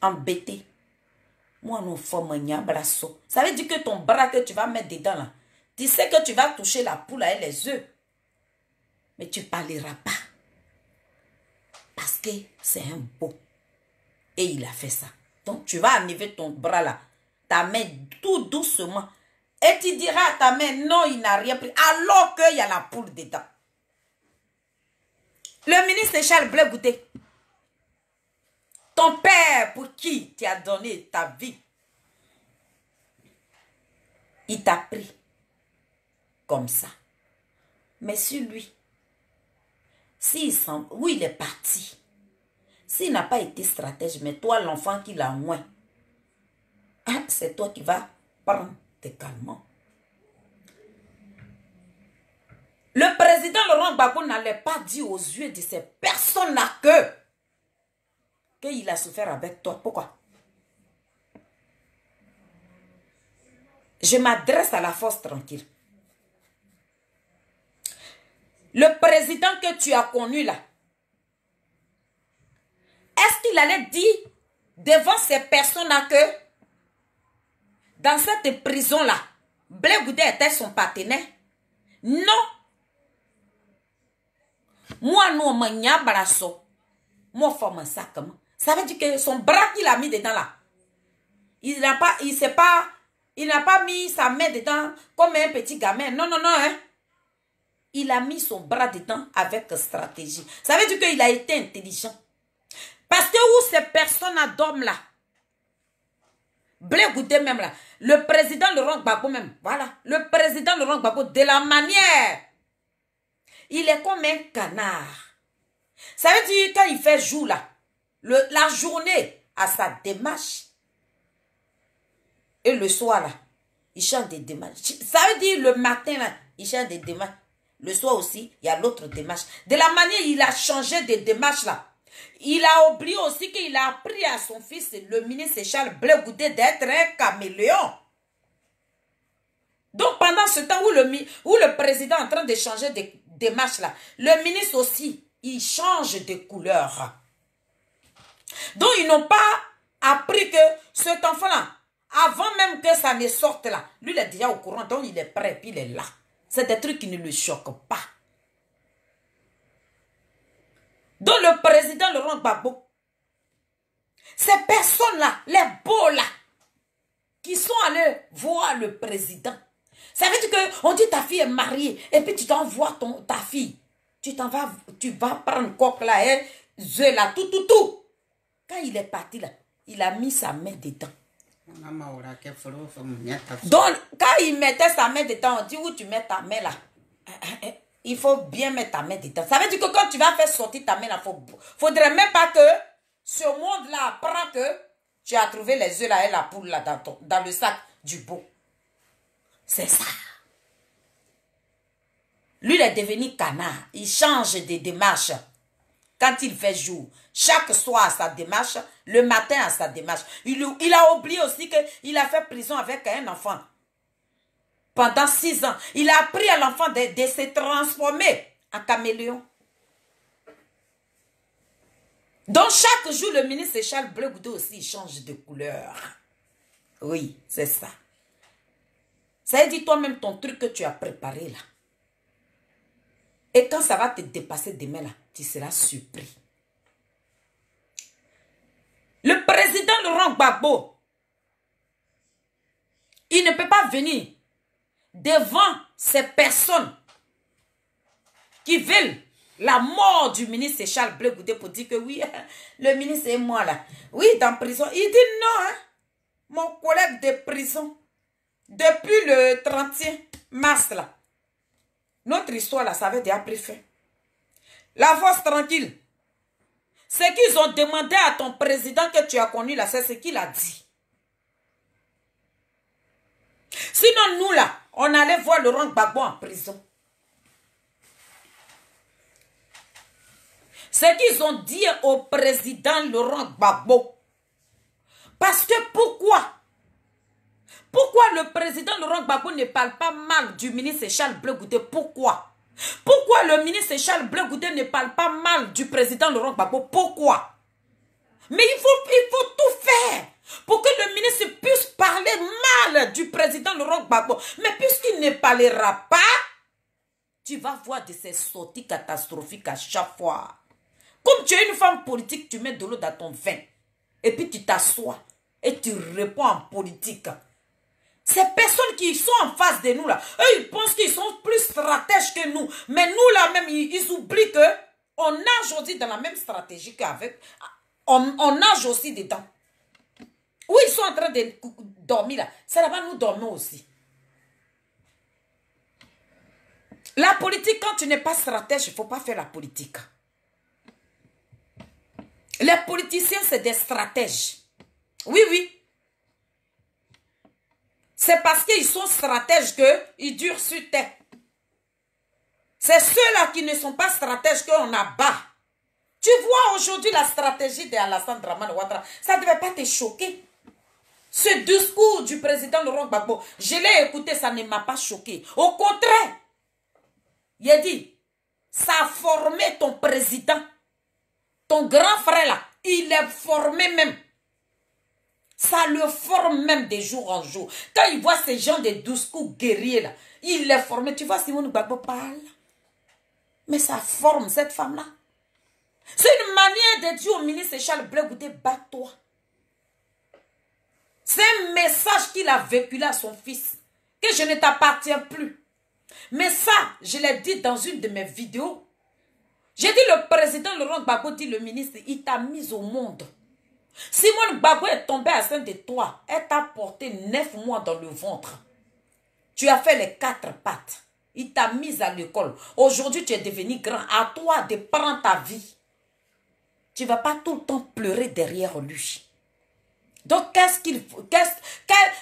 Embêté. Moi, non, faut brasso. Ça veut dire que ton bras que tu vas mettre dedans, là, tu sais que tu vas toucher la poule et les œufs. Mais tu ne parleras pas. Parce que c'est un beau. Et il a fait ça. Donc, tu vas enlever ton bras là, ta main tout doucement. Et tu diras à ta main, non, il n'a rien pris. Alors qu'il y a la poule dedans. Le ministre Charles Goûté. Ton père pour qui tu as donné ta vie, il t'a pris comme ça. Mais sur lui, s'il semble, oui, il est parti. S'il n'a pas été stratège, mais toi, l'enfant qui l'a moins, hein, c'est toi qui vas prendre calmants. Le président Laurent Gbagbo n'allait pas dire aux yeux de ces personnes-là que qu'il a souffert avec toi. Pourquoi? Je m'adresse à la force tranquille. Le président que tu as connu là, est-ce qu'il allait dire devant ces personnes-là que dans cette prison-là, Blé était son partenaire Non. Moi, nous, on brasso. Moi, forme ça comment Ça veut dire que son bras qu'il a mis dedans là, il n'a pas, il pas, il n'a pas mis sa main dedans comme un petit gamin. Non, non, non, hein. Il a mis son bras dedans avec stratégie. Ça veut dire qu'il a été intelligent. Parce que où ces personnes dorment là, Blé même là, le président Laurent Gbagbo même, voilà, le président Laurent Gbagbo, de la manière, il est comme un canard. Ça veut dire quand il fait jour là, la journée à sa démarche, et le soir là, il chante des démarches. Ça veut dire le matin là, il chante des démarches. Le soir aussi, il y a l'autre démarche. De la manière, il a changé de démarche là. Il a oublié aussi qu'il a appris à son fils, le ministre Charles Bleu d'être un caméléon. Donc pendant ce temps où le, où le président est en train de changer de démarche là, le ministre aussi, il change de couleur. Donc ils n'ont pas appris que cet enfant-là, avant même que ça ne sorte là, lui il est déjà au courant, donc il est prêt, puis il est là. C'est des trucs qui ne le choquent pas. Donc le président Laurent Gbagbo, ces personnes-là, les beaux là, qui sont allés voir le président, ça veut dire que on dit ta fille est mariée et puis tu t'envoies ton ta fille. Tu t'en vas, tu vas prendre coq là, hein, là, tout, tout, tout. Quand il est parti là, il a mis sa main dedans. Donc, quand il mettait sa main dedans, on dit où tu mets ta main là? Il faut bien mettre ta main dedans. Ça veut dire que quand tu vas faire sortir ta main il faudrait même pas que ce monde-là apprend que tu as trouvé les œufs là et la poule là dans, dans le sac du beau. C'est ça. Lui, il est devenu canard. Il change de démarche quand il fait jour. Chaque soir à sa démarche, le matin à sa démarche. Il, il a oublié aussi qu'il a fait prison avec un enfant. Pendant six ans, il a appris à l'enfant de, se transformer en caméléon. Donc chaque jour, le ministre Charles Bleu aussi change de couleur. Oui, c'est ça. Ça veut dire toi-même ton truc que tu as préparé là. Et quand ça va te dépasser demain là, tu seras surpris. Le président Laurent Gbagbo, il ne peut pas venir devant ces personnes qui veulent la mort du ministre Charles Bleu pour dire que oui, <laughs> le ministre est moi là. Oui, dans prison. Il dit non, hein. mon collègue de prison, depuis le 31 mars là, notre histoire là, ça avait déjà pris fin. La force tranquille. Ce qu'ils ont demandé à ton président que tu as connu là, c'est ce qu'il a dit. Sinon, nous là, on allait voir Laurent Gbagbo en prison. Ce qu'ils ont dit au président Laurent Gbagbo. Parce que pourquoi? Pourquoi le président Laurent Gbagbo ne parle pas mal du ministre Charles Bleu Pourquoi? Pourquoi le ministre Charles Bleu ne parle pas mal du président Laurent Gbagbo? Pourquoi? Mais il faut, il faut tout faire pour que le ministre puisse parler mal du président Laurent Gbagbo. Mais puisqu'il ne parlera pas, tu vas voir de ces sorties catastrophiques à chaque fois. Comme tu es une femme politique, tu mets de l'eau dans ton vin. Et puis tu t'assois et tu réponds en politique. Ces personnes qui sont en face de nous là, eux ils pensent qu'ils sont plus stratèges que nous. Mais nous là même, ils, oublient que on nage aussi dans la même stratégie qu'avec. On, on nage aussi dedans. Où ils sont en train de dormir là, ça là-bas nous dormons aussi. La politique, quand tu n'es pas stratège, il ne faut pas faire la politique. Les politiciens, c'est des stratèges. Oui, oui. C'est parce qu'ils sont stratèges qu'ils durent sur terre. C'est ceux-là qui ne sont pas stratèges qu'on abat. Tu vois aujourd'hui la stratégie de Alassane Draman Ouattara. Ça ne devait pas te choquer. Ce discours du président Laurent Gbagbo, je l'ai écouté, ça ne m'a pas choqué. Au contraire, il a dit, ça a formé ton président ton grand frère là, il est formé même. Ça le forme même de jour en jour. Quand il voit ces gens de discours guerriers là, il est formé. Tu vois Simone Gbagbo parle. Mais ça forme cette femme-là. C'est une manière de dire au ministre Charles Blé, bats-toi. C'est un message qu'il a véhiculé à son fils. Que je ne t'appartiens plus. Mais ça, je l'ai dit dans une de mes vidéos. J'ai dit le président Laurent Gbagbo dit le ministre, il t'a mis au monde. Simone Gbagbo est tombée à sein de toi. Elle t'a porté neuf mois dans le ventre. Tu as fait les quatre pattes. Il t'a mis à l'école. Aujourd'hui, tu es devenu grand. À toi de prendre ta vie. Tu ne vas pas tout le temps pleurer derrière lui. Donc, qu'est-ce qu'il faut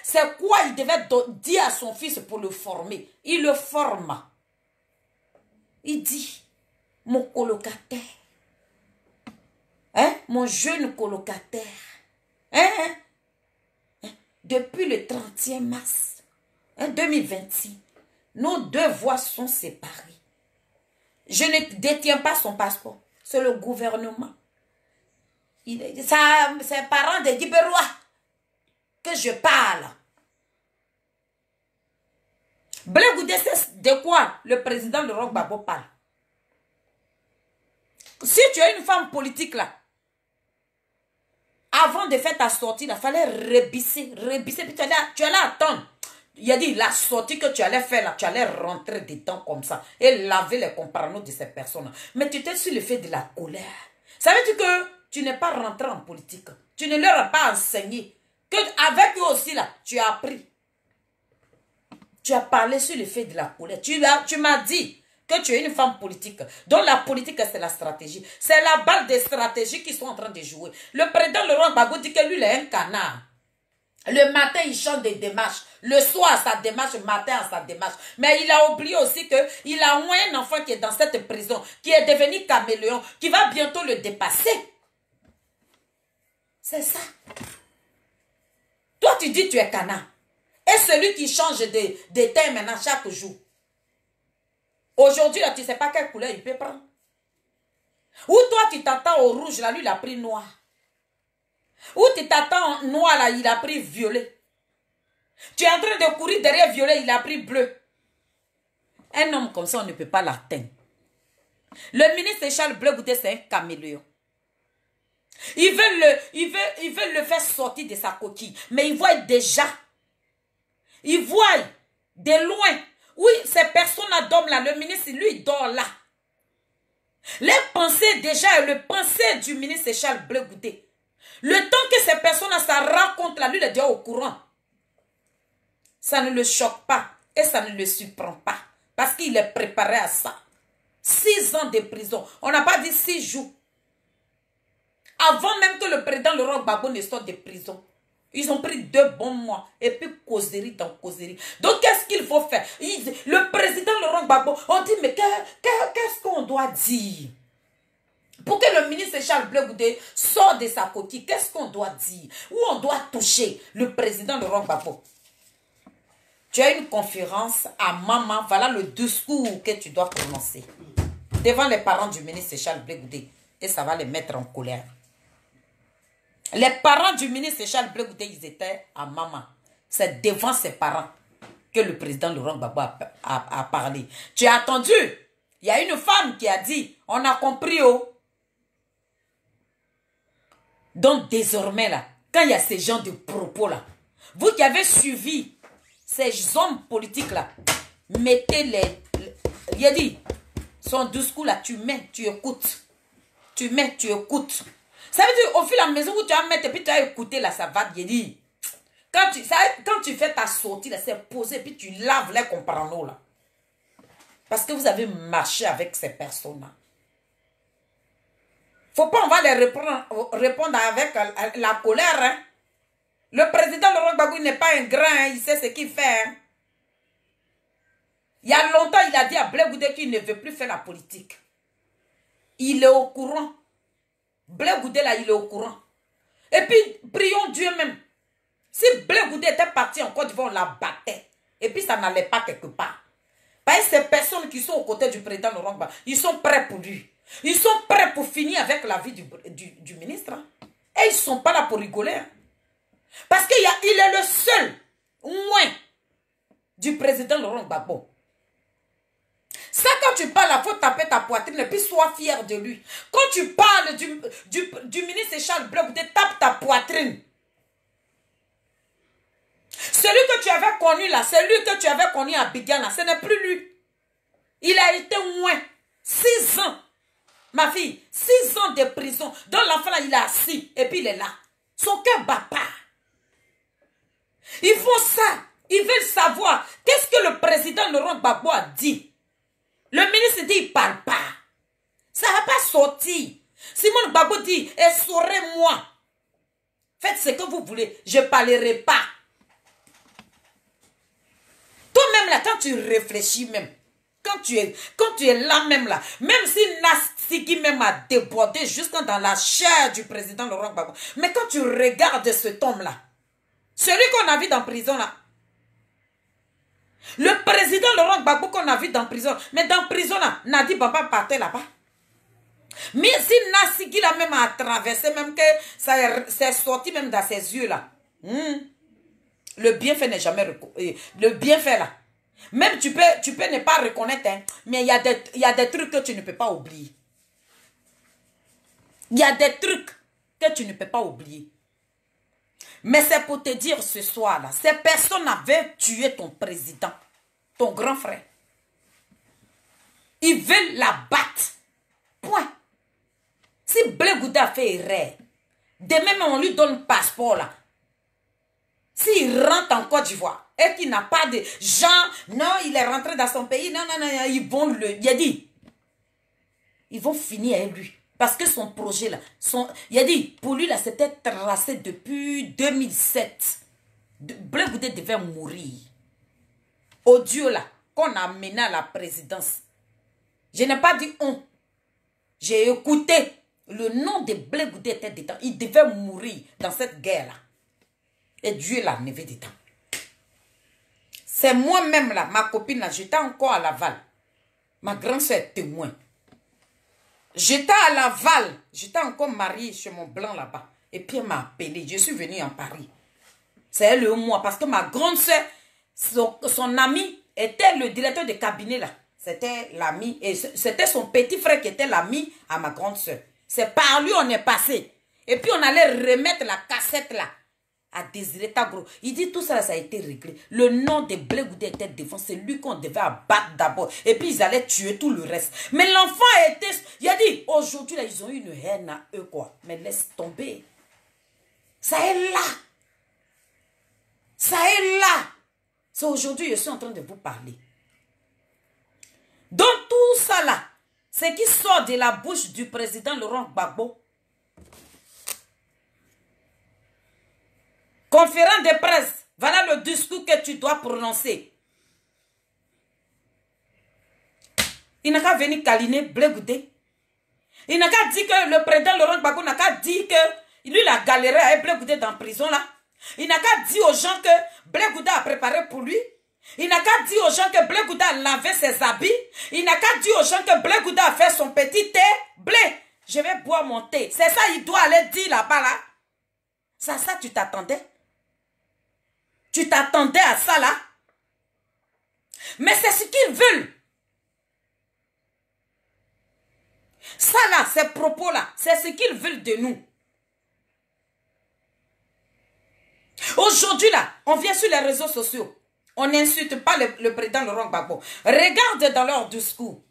C'est quoi il devait dire à son fils pour le former? Il le forme. Il dit, mon colocataire, hein, mon jeune colocataire, hein, hein, depuis le 31 mars 2026, hein, nos deux voix sont séparées. Je ne détiens pas son passeport, c'est le gouvernement. Ses parents de Dibérois que je parle. Blé c'est de quoi le président de Rock Babo parle? Si tu es une femme politique là, avant de faire ta sortie, il fallait rebisser, rebisser, puis tu allais, tu allais attendre. Il a dit, la sortie que tu allais faire là, tu allais rentrer dedans comme ça et laver les compagnons de ces personnes. Mais tu étais sur le fait de la colère. Ça veut dire que tu n'es pas rentré en politique. Tu ne leur as pas enseigné. Que avec eux aussi là, tu as appris. Tu as parlé sur le fait de la colère. Tu, m'as dit, que tu es une femme politique. Donc la politique, c'est la stratégie. C'est la balle des stratégies qui sont en train de jouer. Le président Laurent Gbagbo dit que lui, il est un canard. Le matin, il chante des démarches. Le soir, sa démarche. Le matin, sa démarche. Mais il a oublié aussi qu'il a au moins un enfant qui est dans cette prison, qui est devenu caméléon, qui va bientôt le dépasser. C'est ça. Toi, tu dis tu es canard. Et celui qui change de, de thème maintenant chaque jour. Aujourd'hui, là, tu ne sais pas quelle couleur il peut prendre. Ou toi, tu t'attends au rouge, là, lui, il a pris noir. Ou tu t'attends noir, là, il a pris violet. Tu es en train de courir derrière violet, il a pris bleu. Un homme comme ça, on ne peut pas l'atteindre. Le ministre Charles Bleu c'est un caméléon. Ils veulent, le, le faire sortir de sa coquille. Mais ils voient déjà. Ils voient de loin. Oui, ces personnes-là dorment là. Le ministre, lui, dort là. Les pensées déjà, le pensée du ministre Charles Bleu Le temps que ces personnes-là, ça rencontre là, lui, il est déjà au courant. Ça ne le choque pas et ça ne le surprend pas. Parce qu'il est préparé à ça. Six ans de prison. On n'a pas dit six jours. Avant même que le président Laurent Gbagbo ne sorte de prison. Ils ont pris deux bons mois et puis causerie dans causerie. Donc qu'est-ce qu'il faut faire? Le président Laurent Gbagbo, on dit mais qu'est-ce qu'on doit dire? Pour que le ministre Charles Bleu sorte de sa coquille, qu'est-ce qu'on doit dire? Où on doit toucher le président Laurent Gbagbo? Tu as une conférence à maman, voilà le discours que tu dois prononcer devant les parents du ministre Charles Bleu et ça va les mettre en colère. Les parents du ministre Charles Bleu ils étaient à maman. C'est devant ses parents que le président Laurent Gbagbo a, parlé. Tu as attendu Il y a une femme qui a dit, on a compris, oh. Donc désormais, là, quand il y a ces gens de propos, là, vous qui avez suivi ces hommes politiques, là, mettez les... Il a dit, son discours, là, tu mets, tu écoutes. Tu mets, tu écoutes. Ça veut dire, au fil de la maison où tu vas mettre, et puis tu as écouté, là, ça va dire. Quand tu, ça, quand tu fais ta sortie, là, c'est posé, puis tu laves les comprenons, là. Parce que vous avez marché avec ces personnes-là. Faut pas, on va les répondre, avec euh, la colère. Hein. Le président Laurent Gbagbo n'est pas un grand, hein, il sait ce qu'il fait. Hein. Il y a longtemps, il a dit à Blé qu'il ne veut plus faire la politique. Il est au courant. Blé là, il est au courant. Et puis, prions Dieu même. Si Blé était parti en Côte d'Ivoire, on la battait. Et puis, ça n'allait pas quelque part. Parce que ces personnes qui sont aux côtés du président Laurent ils sont prêts pour lui. Ils sont prêts pour finir avec la vie du, ministre. Hein. Et ils ne sont pas là pour rigoler. Hein. Parce qu'il il est le seul, moins, du président Laurent Gbagbo. Ça, quand tu parles, il faut taper ta poitrine et puis sois fier de lui. Quand tu parles du, du, ministre Charles Bloch, tu tapes ta poitrine. Celui que tu avais connu là, celui que tu avais connu à Bigan ce n'est plus lui. Il a été moins. Six ans. Ma fille, six ans de prison. Dans l'enfant là, il est assis et puis il est là. Son cœur bat pas. Ils font ça. Ils veulent savoir qu'est-ce que le président Laurent Gbagbo a dit. Le ministre dit, il ne parle pas. Ça ne va pas sortir. Simone Gbagbo dit, essorez-moi. Faites ce que vous voulez. Je ne parlerai pas. Toi-même là, quand tu réfléchis même, quand tu es, quand tu es là même là, même si Nastiki même a débordé jusqu'à dans la chair du président Laurent Gbagbo, mais quand tu regardes cet homme-là, celui qu'on a vu dans prison là, le président Laurent Gbagbo qu'on a vu dans prison, mais dans prison Nadi Baba partait là-bas. Mais si Nassigi là même a traversé, même que ça s'est sorti même dans ses yeux là. Hmm, le bienfait n'est jamais reconnu. Le bienfait là. Même tu peux, tu peux ne pas reconnaître, hein, mais il y a des trucs que tu ne peux pas oublier. Il y a des trucs que tu ne peux pas oublier. Mais c'est pour te dire ce soir-là, ces personnes avaient tué ton président, ton grand frère. Ils veulent la battre. Point. Si Blé a fait erreur, demain on lui donne le passeport là. S'il rentre en Côte d'Ivoire et qu'il n'a pas de gens, non, il est rentré dans son pays, non, non, non, ils vont le. Il a dit. Ils vont finir avec lui. Parce que son projet là, son, il a dit, pour lui là, c'était tracé depuis 2007. Bleu devait mourir. Au Dieu là, qu'on a mené à la présidence. Je n'ai pas dit on. J'ai écouté. Le nom de Blé était dedans. Il devait mourir dans cette guerre-là. Et Dieu l'a levé dedans. C'est moi-même là, ma copine là, j'étais encore à Laval. Ma grand-soeur témoin. J'étais à Laval. J'étais encore mariée chez mon blanc là-bas. Et puis elle m'a appelé. Je suis venue en Paris. C'est le moi. Parce que ma grande soeur, son, son ami était le directeur de cabinet là. C'était l'ami. Et c'était son petit frère qui était l'ami à ma grande soeur. C'est par lui on est passé. Et puis on allait remettre la cassette là à Désiré Tagro. Il dit tout ça, ça a été réglé. Le nom de Blé était devant. C'est lui qu'on devait abattre d'abord. Et puis ils allaient tuer tout le reste. Mais l'enfant était... Il a dit, aujourd'hui, là, ils ont eu une haine à eux, quoi. Mais laisse tomber. Ça est là. Ça est là. C'est aujourd'hui, je suis en train de vous parler. Donc tout ça là, ce qui sort de la bouche du président Laurent Gbagbo, conférence de presse, voilà le discours que tu dois prononcer. Il n'a qu'à venir câliner Blegoudé. Il n'a qu'à dire que le président Laurent Gbagbo n'a qu'à dire que lui, il a galéré à Blegoudé dans la prison là. Il n'a qu'à dire aux gens que Blegoudé a préparé pour lui. Il n'a qu'à dire aux gens que Blé Gouda a lavé ses habits. Il n'a qu'à dire aux gens que Blé Gouda a fait son petit thé. Blé, je vais boire mon thé. C'est ça, il doit aller dire là-bas là. Ça, ça, tu t'attendais Tu t'attendais à ça là Mais c'est ce qu'ils veulent. Ça là, ces propos là, c'est ce qu'ils veulent de nous. Aujourd'hui là, on vient sur les réseaux sociaux. On n'insulte pas le, président Laurent Gbagbo. Regarde dans leur discours.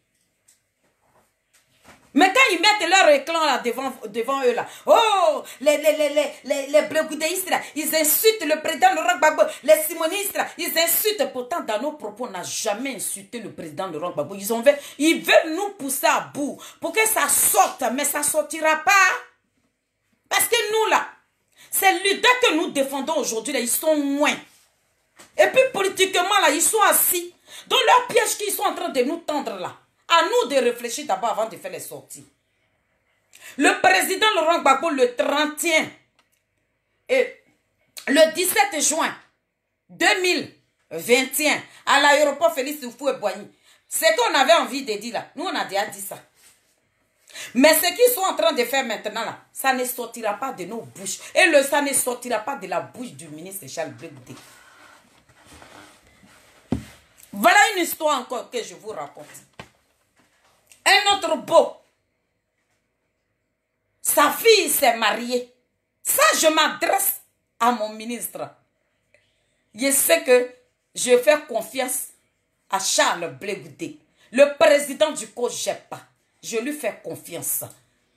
Mais quand ils mettent leur écran là devant, devant eux là, oh, les, les, les, les, les, là, ils insultent le président Laurent Gbagbo, les simonistes là, ils insultent. Pourtant, dans nos propos, on n'a jamais insulté le président Laurent Gbagbo. Ils, ils veulent nous pousser à bout pour que ça sorte, mais ça ne sortira pas. Parce que nous là, ces leaders que nous défendons aujourd'hui là, ils sont moins. Et puis politiquement, là, ils sont assis dans leur piège qu'ils sont en train de nous tendre là. À nous de réfléchir d'abord avant de faire les sorties. Le président Laurent Gbagbo, le 31 et le 17 juin 2021, à l'aéroport Félix Oufou et Boigny, ce qu'on avait envie de dire là, nous on a déjà dit ça. Mais ce qu'ils sont en train de faire maintenant là, ça ne sortira pas de nos bouches. Et le, ça ne sortira pas de la bouche du ministre Charles Blégouté. Voilà une histoire encore que je vous raconte. Un autre beau. Sa fille s'est mariée. Ça, je m'adresse à mon ministre. Je sais que je fais confiance à Charles Blegoudé, le président du COGEPA. Je lui fais confiance.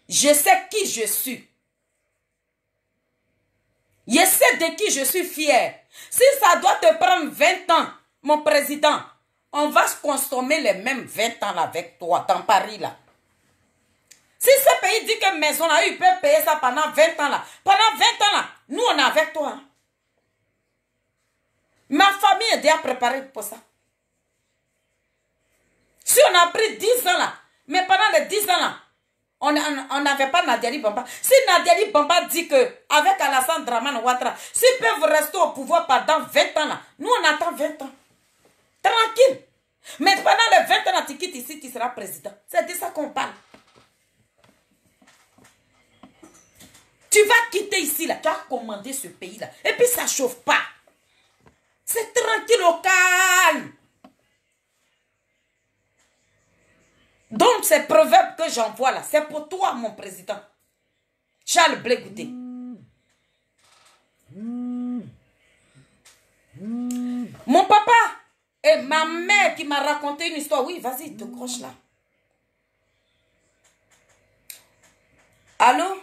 Je sais qui je suis. Je sais de qui je suis fier. Si ça doit te prendre 20 ans mon président, on va se consommer les mêmes 20 ans avec toi dans Paris là. Si ce pays dit que maison là, il peut payer ça pendant 20 ans là. Pendant 20 ans là, nous on est avec toi. Ma famille est déjà préparée pour ça. Si on a pris 10 ans là, mais pendant les 10 ans là, on n'avait pas Nadiali Bamba. Si Nadiali Bamba dit que avec Alassane Draman Ouattara, s'ils peuvent rester au pouvoir pendant 20 ans là, nous on attend 20 ans. Tranquille. Mais pendant les 20 ans, tu quittes ici, tu seras président. C'est de ça qu'on parle. Tu vas quitter ici, là. Tu as commandé ce pays-là. Et puis, ça ne chauffe pas. C'est tranquille au calme. Donc, ces proverbes que j'envoie là, c'est pour toi, mon président. Charles Blégouté. Mon papa, et ma mère qui m'a raconté une histoire. Oui, vas-y, te croche là. Allô?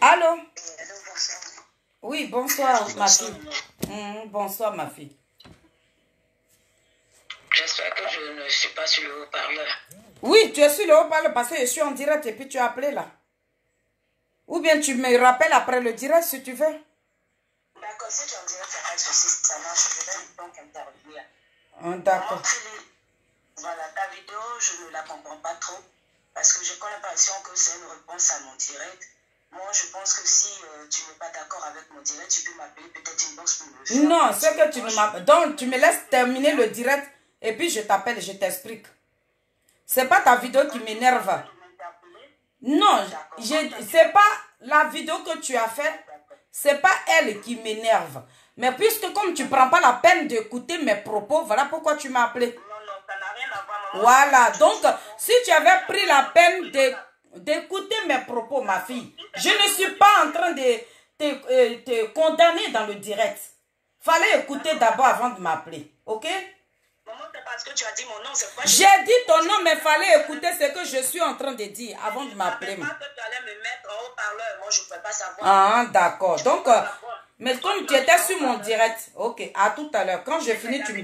Allô? Oui, bonsoir, ma fille. Hum, bonsoir, ma fille. J'espère que je ne suis pas sur le haut-parleur. Oui, tu es sur le haut-parleur parce que je suis en direct et puis tu as appelé là. Ou bien tu me rappelles après le direct si tu veux. D'accord, si tu en direct, ça pas de souci, ça marche, je vais donc intervenir. Ah, D'accord. Voilà, ta vidéo, je ne la comprends pas trop, parce que connais pas l'impression que c'est une réponse à mon direct. Moi, je pense que si euh, tu n'es pas d'accord avec mon direct, tu peux m'appeler peut-être une box pour me faire. Non, c'est que tu ne m'appelles. Donc, tu me laisses terminer le direct et puis je t'appelle et je t'explique. C'est pas ta vidéo qui m'énerve. Non, c'est pas la vidéo que tu as faite c'est pas elle qui m'énerve. Mais puisque comme tu prends pas la peine d'écouter mes propos, voilà pourquoi tu m'as appelé. Non, non, ça n'a rien à voir, maman. Voilà, donc si tu avais pris la peine d'écouter mes propos, ma fille, je ne suis pas en train de te, euh, te condamner dans le direct. Fallait écouter d'abord avant de m'appeler, ok? J'ai dit ton nom, mais fallait écouter ce que je suis en train de dire avant de m'appeler. Ah, d'accord. Donc, euh, mais comme tu étais sur mon direct, ok, à tout à l'heure. Quand j'ai fini, tu me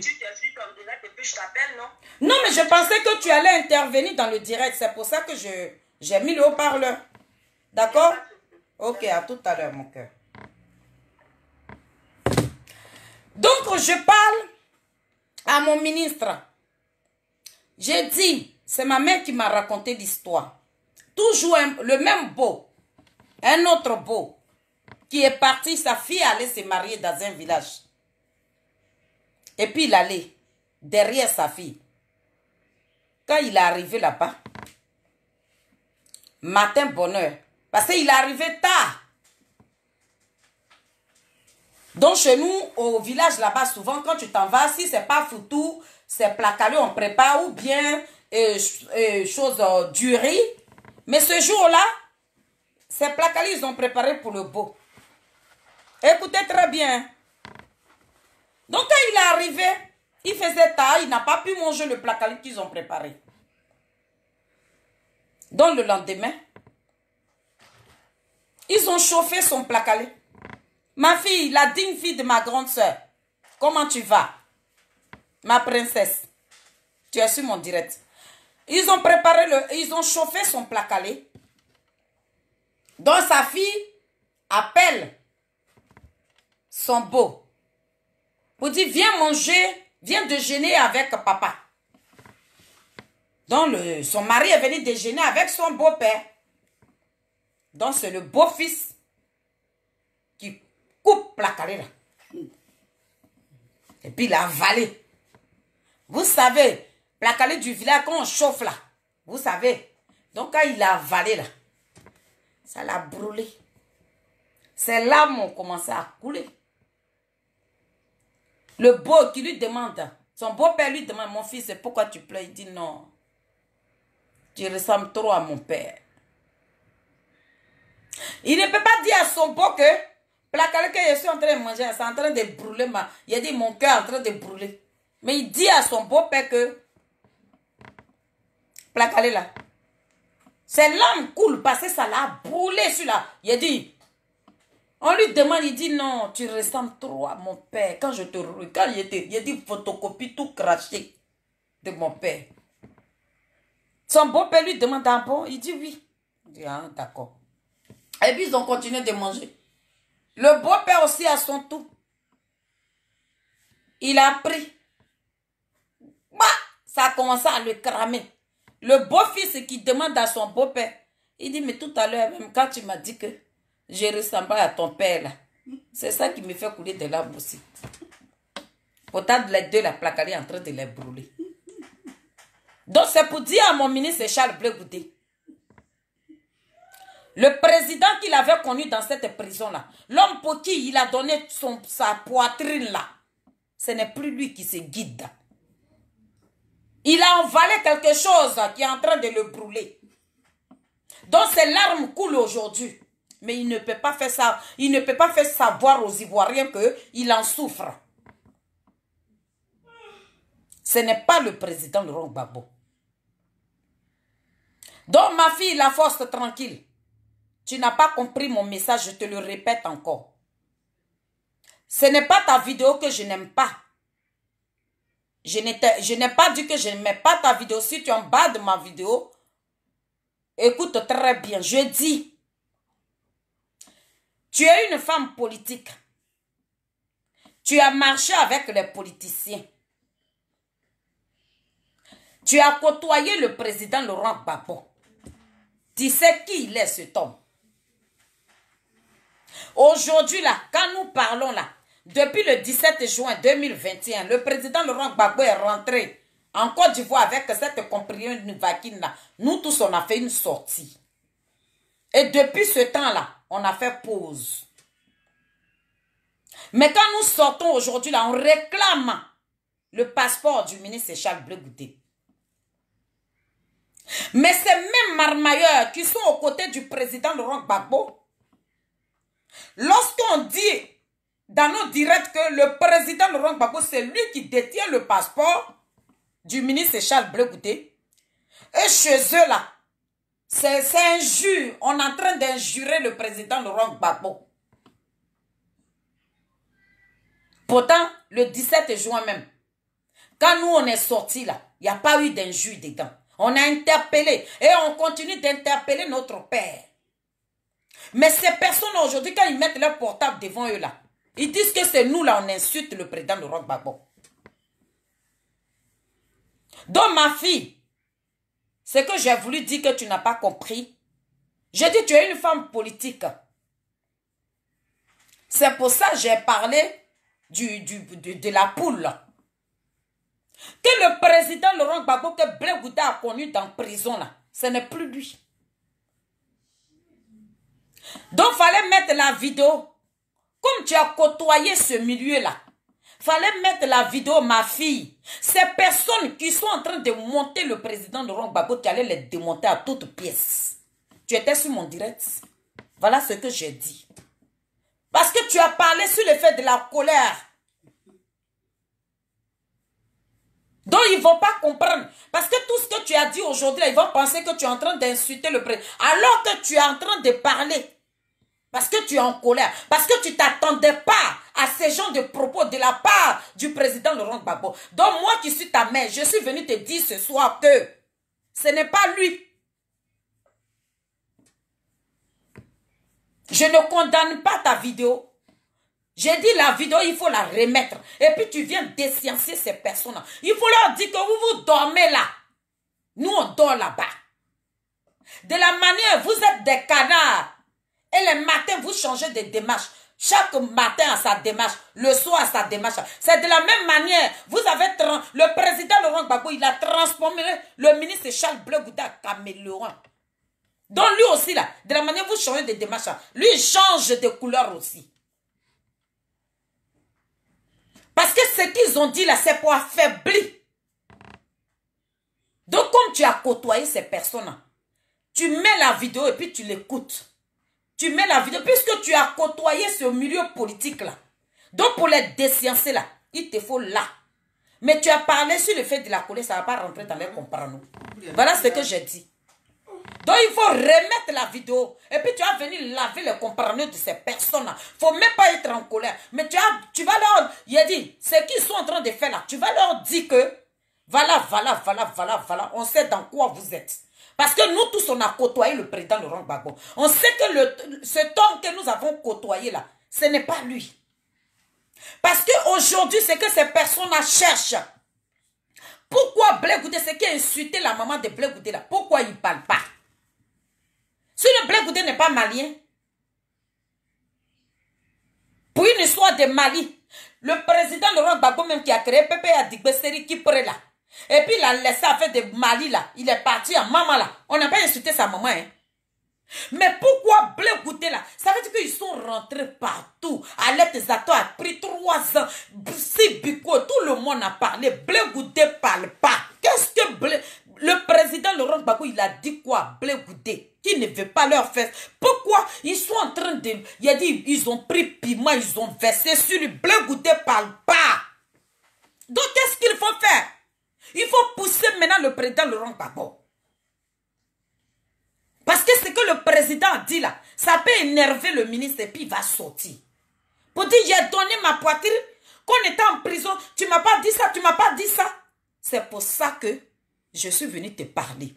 Non, mais je pensais que tu allais intervenir dans le direct. C'est pour ça que je j'ai mis le haut-parleur. D'accord? Ok, à tout à l'heure, mon cœur. Donc, je parle à mon ministre. J'ai dit, c'est ma mère qui m'a raconté l'histoire. Toujours le même beau, un autre beau, qui est parti, sa fille allait se marier dans un village. Et puis il allait derrière sa fille. Quand il est arrivé là-bas, matin bonheur, parce qu'il est arrivé tard. Donc chez nous, au village là-bas, souvent quand tu t'en vas, si c'est pas foutu, c'est placalé, on prépare, ou bien euh, euh, chose euh. Mais ce jour-là, c'est placalé, ils ont préparé pour le beau. Écoutez très bien. Donc quand il est arrivé, il faisait tard, il n'a pas pu manger le placali qu'ils ont préparé. Donc le lendemain, ils ont chauffé son placali. Ma fille, la digne fille de ma grande soeur, comment tu vas? Ma princesse, tu es sur mon direct. Ils ont préparé le, ils ont chauffé son placali. Donc sa fille appelle son beau pour dire viens manger, viens déjeuner avec papa. Donc le, son mari est venu déjeuner avec son beau-père. Donc c'est le beau-fils coupe la calée là. Et puis il a avalé. Vous savez, la calée du village, quand on chauffe là, vous savez. Donc quand il a avalé là, ça l'a brûlé. Ses larmes ont commencé à couler. Le beau qui lui demande, son beau-père lui demande, mon fils, pourquoi tu pleures? Il dit non. Tu ressembles trop à mon père. Il ne peut pas dire à son beau que, placale que je suis en train de manger, c'est en train de brûler ma... Il a dit, mon cœur est en train de brûler. Mais il dit à son beau-père que, placale là, ses larmes coulent parce que ça l'a brûlé sur là. Il a dit, on lui demande, il dit non, tu ressembles trop à mon père. Quand je te regarde, il, il a dit photocopie tout craché de mon père. Son beau-père lui demande ah bon, il dit oui. Il dit ah d'accord. Et puis ils ont continué de manger. Le beau-père aussi à son tour. Il a pris. Bah, ça a commencé à le cramer. Le beau-fils qui demande à son beau-père, il dit, mais tout à l'heure, même quand tu m'as dit que je ressemblais à ton père, c'est ça qui me fait couler de larmes aussi. Pourtant, les deux, la plaque, est en train de les brûler. Donc, c'est pour dire à mon ministre Charles Blé le président qu'il avait connu dans cette prison-là, l'homme pour qui il a donné sa poitrine là, ce n'est plus lui qui se guide. Il a envalé quelque chose qui est en train de le brûler. Donc ses larmes coulent aujourd'hui. Mais il ne peut pas faire ça. Il ne peut pas faire savoir aux Ivoiriens qu'il en souffre. Ce n'est pas le président Laurent Gbagbo. Donc ma fille, la force tranquille. Tu n'as pas compris mon message, je te le répète encore. Ce n'est pas ta vidéo que je n'aime pas. Je n'ai pas dit que je n'aimais pas ta vidéo. Si tu en bas de ma vidéo, écoute très bien. Je dis, tu es une femme politique. Tu as marché avec les politiciens. Tu as côtoyé le président Laurent Gbagbo. Tu sais qui il est cet homme. Aujourd'hui, là, quand nous parlons là, depuis le 17 juin 2021, le président Laurent Gbagbo est rentré en Côte d'Ivoire avec cette compagnie là. Nous tous, on a fait une sortie. Et depuis ce temps-là, on a fait pause. Mais quand nous sortons aujourd'hui, là, on réclame le passeport du ministre Charles Bleu Mais ces mêmes marmailleurs qui sont aux côtés du président Laurent Gbagbo, lorsqu'on dit dans nos directs que le président Laurent Gbagbo, c'est lui qui détient le passeport du ministre Charles Bleu et chez eux là, c'est injure. On est en train d'injurer le président Laurent Gbagbo. Pourtant, le 17 juin même, quand nous on est sortis là, il n'y a pas eu d'injure dedans. On a interpellé et on continue d'interpeller notre père. Mais ces personnes aujourd'hui, quand ils mettent leur portable devant eux là, ils disent que c'est nous là, on insulte le président Laurent Gbagbo. Donc ma fille, ce que j'ai voulu dire que tu n'as pas compris. J'ai dit tu es une femme politique. C'est pour ça que j'ai parlé du, de, la poule. Que le président Laurent Gbagbo que Blé a connu dans prison là, ce n'est plus lui. Donc, fallait mettre la vidéo. Comme tu as côtoyé ce milieu-là, Fallait mettre la vidéo, ma fille. Ces personnes qui sont en train de monter le président de Gbagbo, tu allais les démonter à toutes pièces. Tu étais sur mon direct. Voilà ce que j'ai dit. Parce que tu as parlé sur le fait de la colère. Donc, ils ne vont pas comprendre. Parce que tout ce que tu as dit aujourd'hui, ils vont penser que tu es en train d'insulter le président. Alors que tu es en train de parler parce que tu es en colère. Parce que tu t'attendais pas à ces gens de propos de la part du président Laurent Gbagbo. Donc moi qui suis ta mère, je suis venu te dire ce soir que ce n'est pas lui. Je ne condamne pas ta vidéo. J'ai dit la vidéo, il faut la remettre. Et puis tu viens déciencer ces personnes. Il faut leur dire que vous vous dormez là. Nous, on dort là-bas. De la manière, vous êtes des canards. Et le matin, vous changez de démarche. Chaque matin à sa démarche, le soir à sa démarche. C'est de la même manière. Vous avez le président Laurent Gbagbo, il a transformé le ministre Charles Bleu Gouda caméléon. Donc lui aussi là, de la manière vous changez de démarche, lui change de couleur aussi. Parce que ce qu'ils ont dit là, c'est pour affaiblir. Donc comme tu as côtoyé ces personnes, tu mets la vidéo et puis tu l'écoutes tu mets la vidéo, puisque tu as côtoyé ce milieu politique-là. Donc, pour les déciencer là, il te faut là. Mais tu as parlé sur le fait de la colère, ça ne va pas rentrer dans les comprendre. Voilà ce que j'ai dit. Donc, il faut remettre la vidéo. Et puis, tu vas venir laver les compreneurs de ces personnes-là. Il ne faut même pas être en colère. Mais tu, as, tu vas leur... Il a ce qu'ils sont en train de faire là, tu vas leur dire que, voilà, voilà, voilà, voilà, voilà, on sait dans quoi vous êtes. Parce que nous tous, on a côtoyé le président Laurent Gbagbo. On sait que le, cet homme que nous avons côtoyé là, ce n'est pas lui. Parce qu'aujourd'hui, c'est que ces personnes cherchent. Pourquoi Blé c'est qui a insulté la maman de Blé là Pourquoi il ne parle pas? Si le Blé n'est pas malien, pour une histoire de Mali, le président Laurent Gbagbo même qui a créé Pépé Adigbesseri qui prend là, et puis il a laissé faire de Mali là. Il est parti à maman là. On n'a pas insulté sa maman. Hein. Mais pourquoi blé goûter là? Ça veut dire qu'ils sont rentrés partout. Alette Zato a pris trois ans. Si Biko, tout le monde a parlé. Blé goûter parle pas. Qu'est-ce que blé... Le président Laurent Gbagbo, il a dit quoi? Blé goûter. Qui ne veut pas leur faire. Pourquoi? Ils sont en train de... Il a dit, ils ont pris piment, ils ont versé sur lui. Blé goûter parle pas. Donc qu'est-ce qu'il faut faire? Il faut pousser maintenant le président Laurent Gbagbo. Parce que ce que le président dit là, ça peut énerver le ministre et puis il va sortir. Pour dire, j'ai donné ma poitrine, qu'on était en prison, tu m'as pas dit ça, tu m'as pas dit ça. C'est pour ça que je suis venu te parler.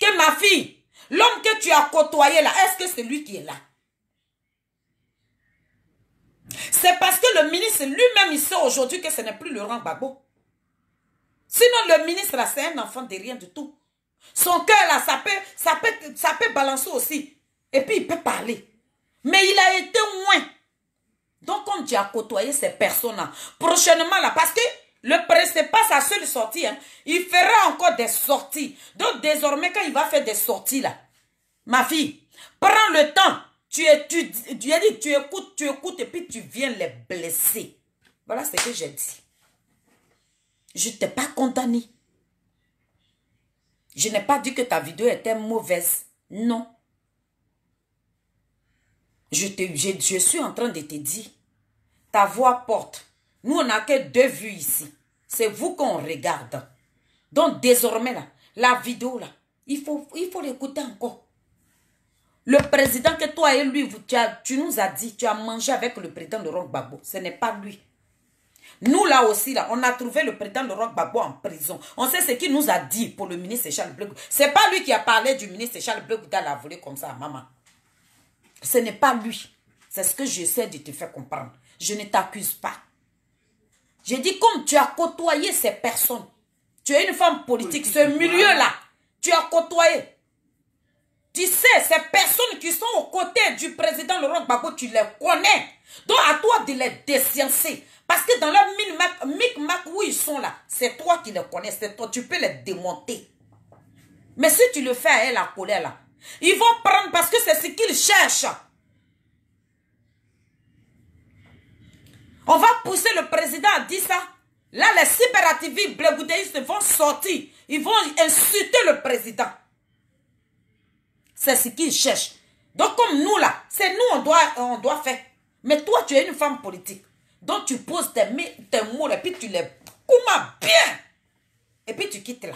Que ma fille, l'homme que tu as côtoyé là, est-ce que c'est lui qui est là? C'est parce que le ministre lui-même, il sait aujourd'hui que ce n'est plus Laurent Gbagbo. Sinon, le ministre, là, c'est un enfant de rien du tout. Son cœur, là, ça peut, ça, peut, ça peut balancer aussi. Et puis, il peut parler. Mais il a été loin. Donc, comme tu as côtoyé ces personnes-là, prochainement, là, parce que le n'est pas sa seule sortie. Hein, il fera encore des sorties. Donc, désormais, quand il va faire des sorties, là, ma fille, prends le temps Tu, es, tu, tu tu écoutes, tu écoutes et puis tu viens les blesser. Voilà ce que j'ai dit. Je ne t'ai pas condamné. Je n'ai pas dit que ta vidéo était mauvaise. Non. Je, te, je, je suis en train de te dire, ta voix porte. Nous, on n'a que deux vues ici. C'est vous qu'on regarde. Donc, désormais, la vidéo, là, il faut l'écouter encore. Le président que toi et lui, tu, nous as dit, tu as mangé avec le président Laurent Gbagbo. Ce n'est pas lui. Nous, là aussi, là, on a trouvé le président Laurent Gbagbo en prison. On sait ce qu'il nous a dit pour le ministre Charles Bleu. Ce n'est pas lui qui a parlé du ministre Charles Bleu dans la volée comme ça à maman. Ce n'est pas lui. C'est ce que j'essaie de te faire comprendre. Je ne t'accuse pas. J'ai dit, comme tu as côtoyé ces personnes, tu es une femme politique, ce milieu-là, tu as côtoyé. Tu sais, ces personnes qui sont aux côtés du président Laurent Gbagbo, tu les connais. Donc, à toi de les déciencer. Parce que dans leur micmac où ils sont là, c'est toi qui les connais, c'est toi, tu peux les démonter. Mais si tu le fais à elle, la colère là, ils vont prendre parce que c'est ce qu'ils cherchent. On va pousser le président à dire ça. Là, les cyberactivistes blégoudeistes vont sortir. Ils vont insulter le président. C'est ce qu'ils cherchent. Donc, comme nous, là, c'est nous, on doit, on doit faire. Mais toi, tu es une femme politique. Donc, tu poses tes, mots et puis tu les comment bien. Et puis, tu quittes là.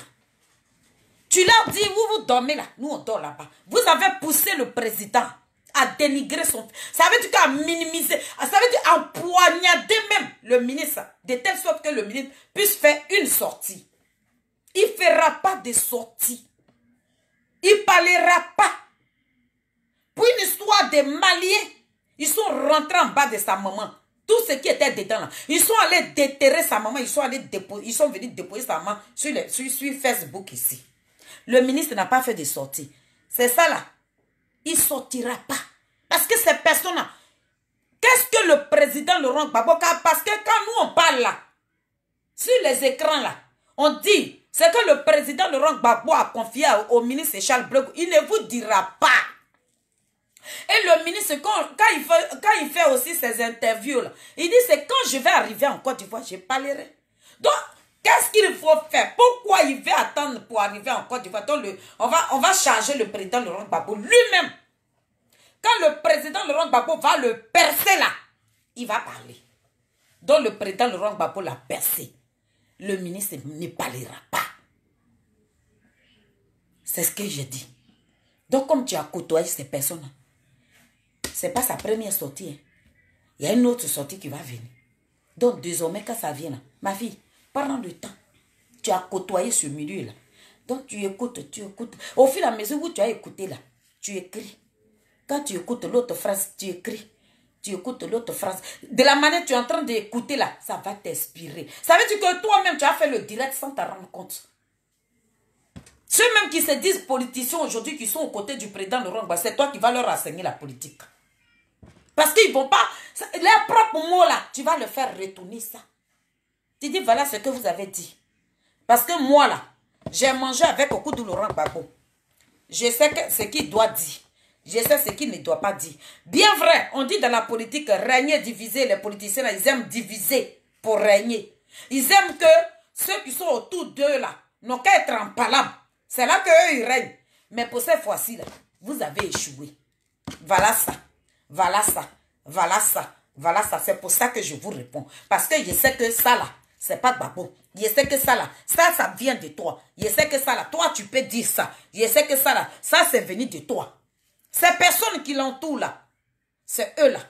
Tu leur dis, vous, vous dormez là. Nous, on dort là-bas. Vous avez poussé le président à dénigrer son... Ça veut dire qu'à minimiser, ça veut dire à poignarder même le ministre, de telle sorte que le ministre puisse faire une sortie. Il ne fera pas de sortie. Il ne parlera pas. Pour une histoire de Maliens, ils sont rentrés en bas de sa maman. Tout ce qui était dedans, là. ils sont allés déterrer sa maman, ils sont, allés ils sont venus déposer sa maman sur, sur, Facebook ici. Le ministre n'a pas fait de sortie. C'est ça là il ne sortira pas. Parce que ces personnes-là, qu'est-ce que le président Laurent Gbagbo, parce que quand nous on parle là, sur les écrans là, on dit, c'est que le président Laurent Gbagbo a confié au ministre Charles Bleu, il ne vous dira pas. Et le ministre, quand, il, fait, aussi ses interviews, il dit, c'est quand je vais arriver en Côte d'Ivoire, je parlerai. Donc, qu'est-ce qu'il faut faire? Pourquoi il veut attendre pour arriver en Côte d'Ivoire? On va, on va charger le président Laurent Gbagbo lui-même. Quand le président Laurent Gbagbo va le percer là, il va parler. Donc le président Laurent Gbagbo l'a percé. Le ministre ne parlera pas. C'est ce que je dis. Donc comme tu as côtoyé ces personnes, c'est pas sa première sortie. Hein. Il y a une autre sortie qui va venir. Donc désormais quand ça vient, ma fille, pendant le temps, tu as côtoyé ce milieu-là. Donc tu écoutes, tu écoutes. Au fil et à mesure où tu as écouté là, tu écris. Quand tu écoutes l'autre phrase, tu écris. Tu écoutes l'autre phrase. De la manière que tu es en train d'écouter là, ça va t'inspirer. Ça veut dire que toi-même, tu as fait le direct sans te rendre compte. Ceux même qui se disent politiciens aujourd'hui, qui sont aux côtés du président Laurent c'est toi qui vas leur enseigner la politique. Parce qu'ils ne vont pas... Leurs propres mots là, tu vas le faire retourner ça. Tu dis, voilà ce que vous avez dit. Parce que moi là, j'ai mangé avec de Laurent Gbagbo. Je sais ce qu'il doit dire. Je sais ce qu'il ne doit pas dire. Bien vrai, on dit dans la politique, régner, diviser. Les politiciens, ils aiment diviser pour régner. Ils aiment que ceux qui sont autour d'eux, là, n'ont qu'à être en palabre. C'est là qu'eux, ils règnent. Mais pour cette fois-ci, là, vous avez échoué. Voilà ça. Voilà ça. Voilà ça. Voilà ça. C'est pour ça que je vous réponds. Parce que je sais que ça, là, c'est pas Babo. Je sais que ça, là, ça, ça vient de toi. Je sais que ça, là, toi, tu peux dire ça. Je sais que ça, là, ça, c'est venu de toi. Ces personnes qui l'entourent là, c'est eux là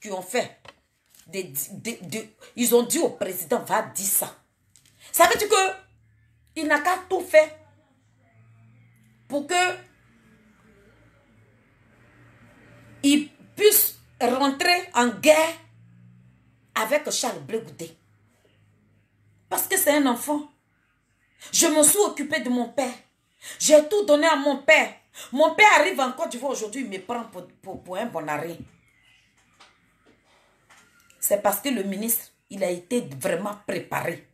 qui ont fait. Des, ils ont dit au président, va dire ça. Ça veut dire que il n'a qu'à tout faire pour que il puisse rentrer en guerre avec Charles Bleu Parce que c'est un enfant. Je me suis occupé de mon père. J'ai tout donné à mon père. Mon père arrive en Côte d'Ivoire aujourd'hui, il me prend pour, un bon arrêt. C'est parce que le ministre, il a été vraiment préparé.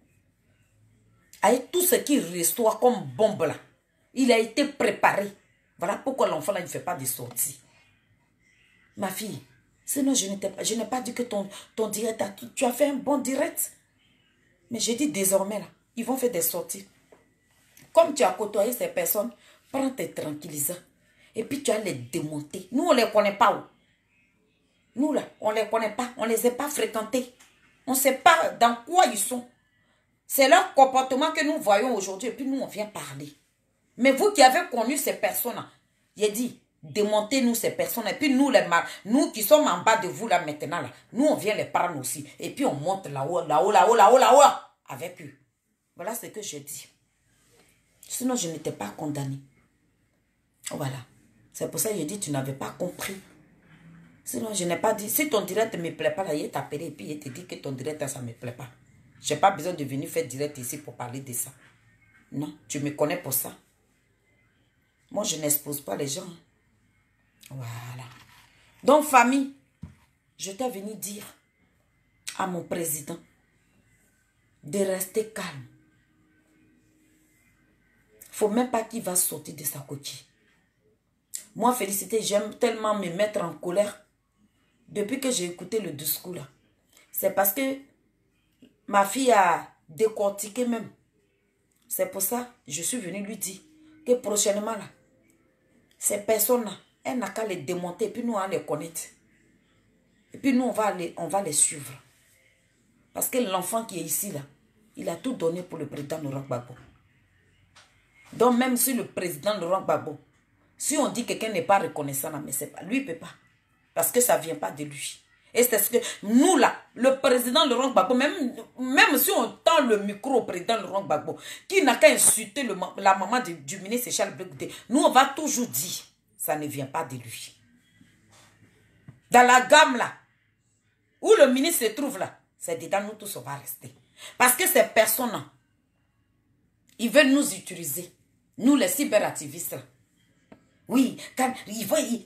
Avec tout ce qui restera comme bombe là, il a été préparé. Voilà pourquoi l'enfant là, ne fait pas de sortie. Ma fille, sinon je n'ai pas dit que ton, ton direct, tu as fait un bon direct. Mais j'ai dit désormais, là, ils vont faire des sorties. Comme tu as côtoyé ces personnes, prends tes tranquillisants. Et puis tu as les démonter. Nous, on ne les connaît pas. Où. Nous, là, on ne les connaît pas. On ne les a pas fréquentés. On ne sait pas dans quoi ils sont. C'est leur comportement que nous voyons aujourd'hui. Et puis nous, on vient parler. Mais vous qui avez connu ces personnes, j'ai dit, démontez-nous ces personnes. Et puis nous, les nous qui sommes en bas de vous là maintenant, là, nous, on vient les prendre aussi. Et puis on monte là-haut, là-haut, là-haut, là-haut, là-haut, avec eux. Voilà ce que je dis. Sinon, je n'étais pas condamné. Voilà. C'est pour ça que je dis, tu n'avais pas compris. Sinon, je n'ai pas dit, si ton direct ne me plaît pas, là, il t'appelé et puis il te dit que ton direct, ça ne me plaît pas. Je n'ai pas besoin de venir faire direct ici pour parler de ça. Non, tu me connais pour ça. Moi, je n'expose pas les gens. Voilà. Donc, famille, je t'ai venu dire à mon président de rester calme. faut même pas qu'il va sortir de sa coquille. Moi, Félicité, j'aime tellement me mettre en colère depuis que j'ai écouté le discours là. C'est parce que ma fille a décortiqué même. C'est pour ça je suis venue lui dire que prochainement là, ces personnes-là, elle n'a qu'à les démonter, et puis nous, on les connaître. Et puis nous, on va les, on va les suivre. Parce que l'enfant qui est ici, là, il a tout donné pour le président Laurent Gbagbo. Donc même si le président Laurent Gbagbo, si on dit que quelqu'un n'est pas reconnaissant, mais c'est pas, lui, il peut pas. Parce que ça ne vient pas de lui. Et c'est ce que nous là, le président Laurent Gbagbo, même, même si on tend le micro au président Laurent Gbagbo, qui n'a qu'à insulter la maman du ministre Charles Blegoudé, nous on va toujours dire, ça ne vient pas de lui. Dans la gamme là, où le ministre se trouve là, c'est dedans nous tous on va rester. Parce que ces personnes-là, ils veulent nous utiliser, nous les cyberactivistes là. Oui,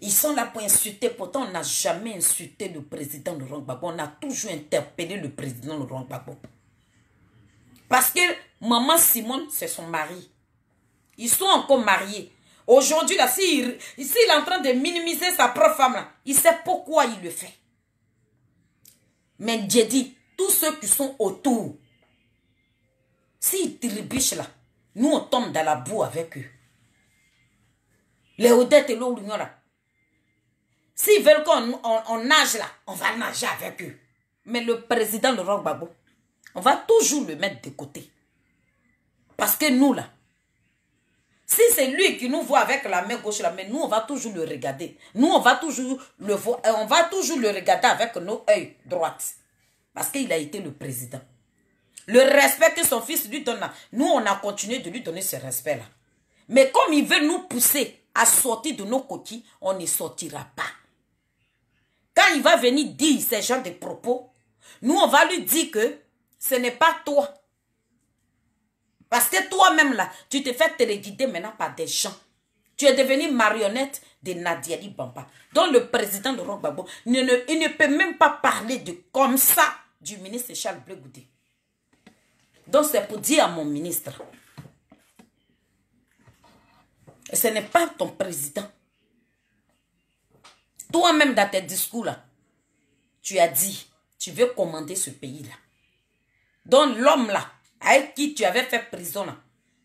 ils, sont là pour insulter. Pourtant, on n'a jamais insulté le président Laurent Gbagbo. On a toujours interpellé le président Laurent Gbagbo. Parce que maman Simone, c'est son mari. Ils sont encore mariés. Aujourd'hui, là, s'il est en train de minimiser sa propre femme, il sait pourquoi il le fait. Mais j'ai dit, tous ceux qui sont autour, s'ils trébuchent là, nous on tombe dans la boue avec eux. Les Odette et l'Olignon là. S'ils veulent qu'on nage là, on va nager avec eux. Mais le président Laurent Gbagbo, on va toujours le mettre de côté. Parce que nous là, si c'est lui qui nous voit avec la main gauche là, mais nous on va toujours le regarder. Nous on va toujours le voir, euh, on va toujours le regarder avec nos yeux droites. Parce qu'il a été le président. Le respect que son fils lui donne là, nous on a continué de lui donner ce respect là. Mais comme il veut nous pousser à sortir de nos coquilles, on ne sortira pas. Quand il va venir dire ces gens de propos, nous, on va lui dire que ce n'est pas toi. Parce que toi-même, là, tu te fais téléguider maintenant par des gens. Tu es devenu marionnette de Nadia Bamba. Donc le président de Gbagbo, il ne, il ne peut même pas parler de comme ça du ministre Charles Bleu Donc c'est pour dire à mon ministre, ce n'est pas ton président. Toi-même, dans tes discours, là, tu as dit, tu veux commander ce pays-là. Donc, l'homme, là, avec qui tu avais fait prison, là,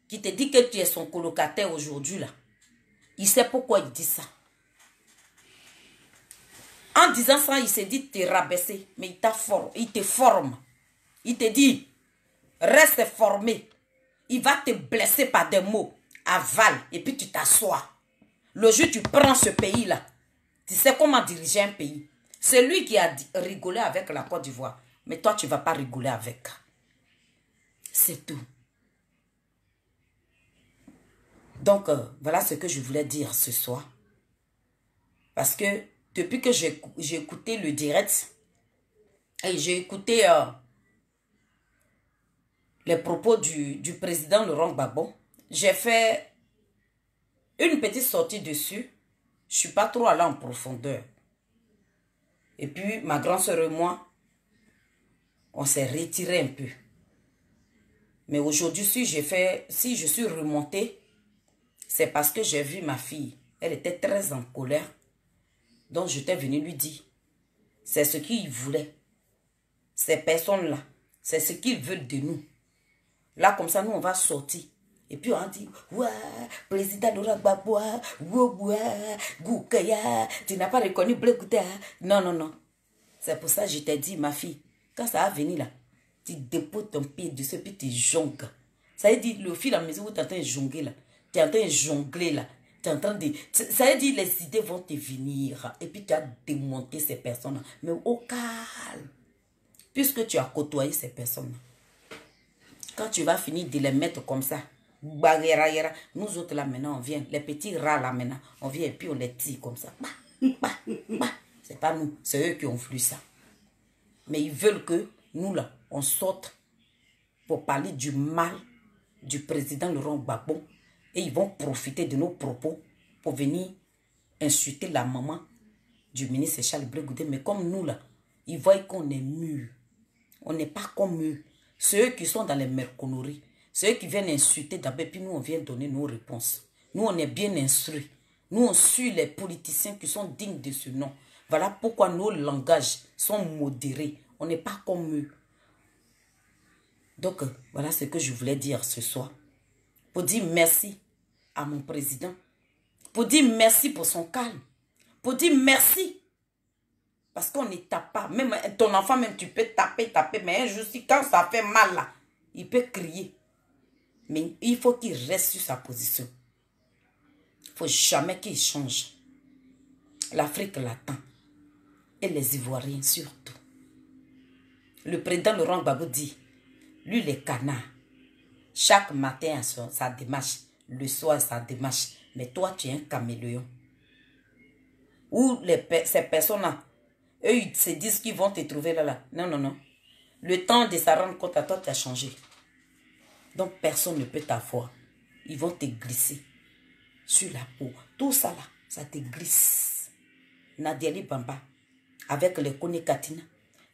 qui te dit que tu es son colocataire aujourd'hui, là, il sait pourquoi il dit ça. En disant ça, il s'est dit, t'es rabaissé, mais il, il te forme. Il te dit, reste formé. Il va te blesser par des mots avale et puis tu t'assois. Le jour tu prends ce pays-là, tu sais comment diriger un pays. C'est lui qui a rigolé avec la Côte d'Ivoire. Mais toi, tu ne vas pas rigoler avec. C'est tout. Donc, euh, voilà ce que je voulais dire ce soir. Parce que depuis que j'ai écouté le direct, et j'ai écouté euh, les propos du, du président Laurent Gbagbo, j'ai fait une petite sortie dessus. Je suis pas trop allé en profondeur. Et puis, ma grande soeur et moi, on s'est retiré un peu. Mais aujourd'hui, si, je suis remontée, c'est parce que j'ai vu ma fille. Elle était très en colère. Donc, je t'ai venu lui dire, c'est ce qu'il voulait. Ces personnes-là, c'est ce qu'ils veulent de nous. Là, comme ça, nous, on va sortir. Et puis on dit, ouais, président Gbagbo, ouais, Goukaya, tu n'as pas reconnu Blekouta. Non, non, non. C'est pour ça que je t'ai dit, ma fille, quand ça va venir là, tu déposes ton pied dessus, puis tu jongles. Ça veut dire, le fil à mesure où tu es en train de jongler là, tu es en train de jongler là, tu es en train de... Ça veut dire, les idées vont te venir. Et puis tu as démonté ces personnes-là. Mais au calme. Puisque tu as côtoyé ces personnes-là. Quand tu vas finir de les mettre comme ça, nous autres là maintenant, on vient, les petits rats là maintenant, on vient et puis on les tire comme ça. C'est pas nous, c'est eux qui ont voulu ça. Mais ils veulent que nous là, on sorte pour parler du mal du président Laurent Gbagbo et ils vont profiter de nos propos pour venir insulter la maman du ministre Charles Blegoudé. Mais comme nous là, ils voient qu'on est mûrs. On n'est pas comme eux. Ceux qui sont dans les merconneries, ceux qui viennent insulter d'abord, puis nous, on vient donner nos réponses. Nous, on est bien instruits. Nous, on suit les politiciens qui sont dignes de ce nom. Voilà pourquoi nos langages sont modérés. On n'est pas comme eux. Donc, voilà ce que je voulais dire ce soir. Pour dire merci à mon président. Pour dire merci pour son calme. Pour dire merci. Parce qu'on ne tape pas. Même ton enfant, même tu peux taper, taper. Mais un jour, quand ça fait mal là, il peut crier. Mais il faut qu'il reste sur sa position. Il ne faut jamais qu'il change. L'Afrique l'attend. Et les Ivoiriens surtout. Le président Laurent Gbagbo dit, lui les canards, chaque matin sa démarche, le soir sa démarche, mais toi tu es un caméléon. Ou les, ces personnes-là, eux ils se disent qu'ils vont te trouver là, là. Non, non, non. Le temps de se rendre compte à toi, tu as changé. Donc personne ne peut t'avoir. Ils vont te glisser sur la peau. Tout ça là, ça te glisse. Nadia Bamba, avec les Konekatina,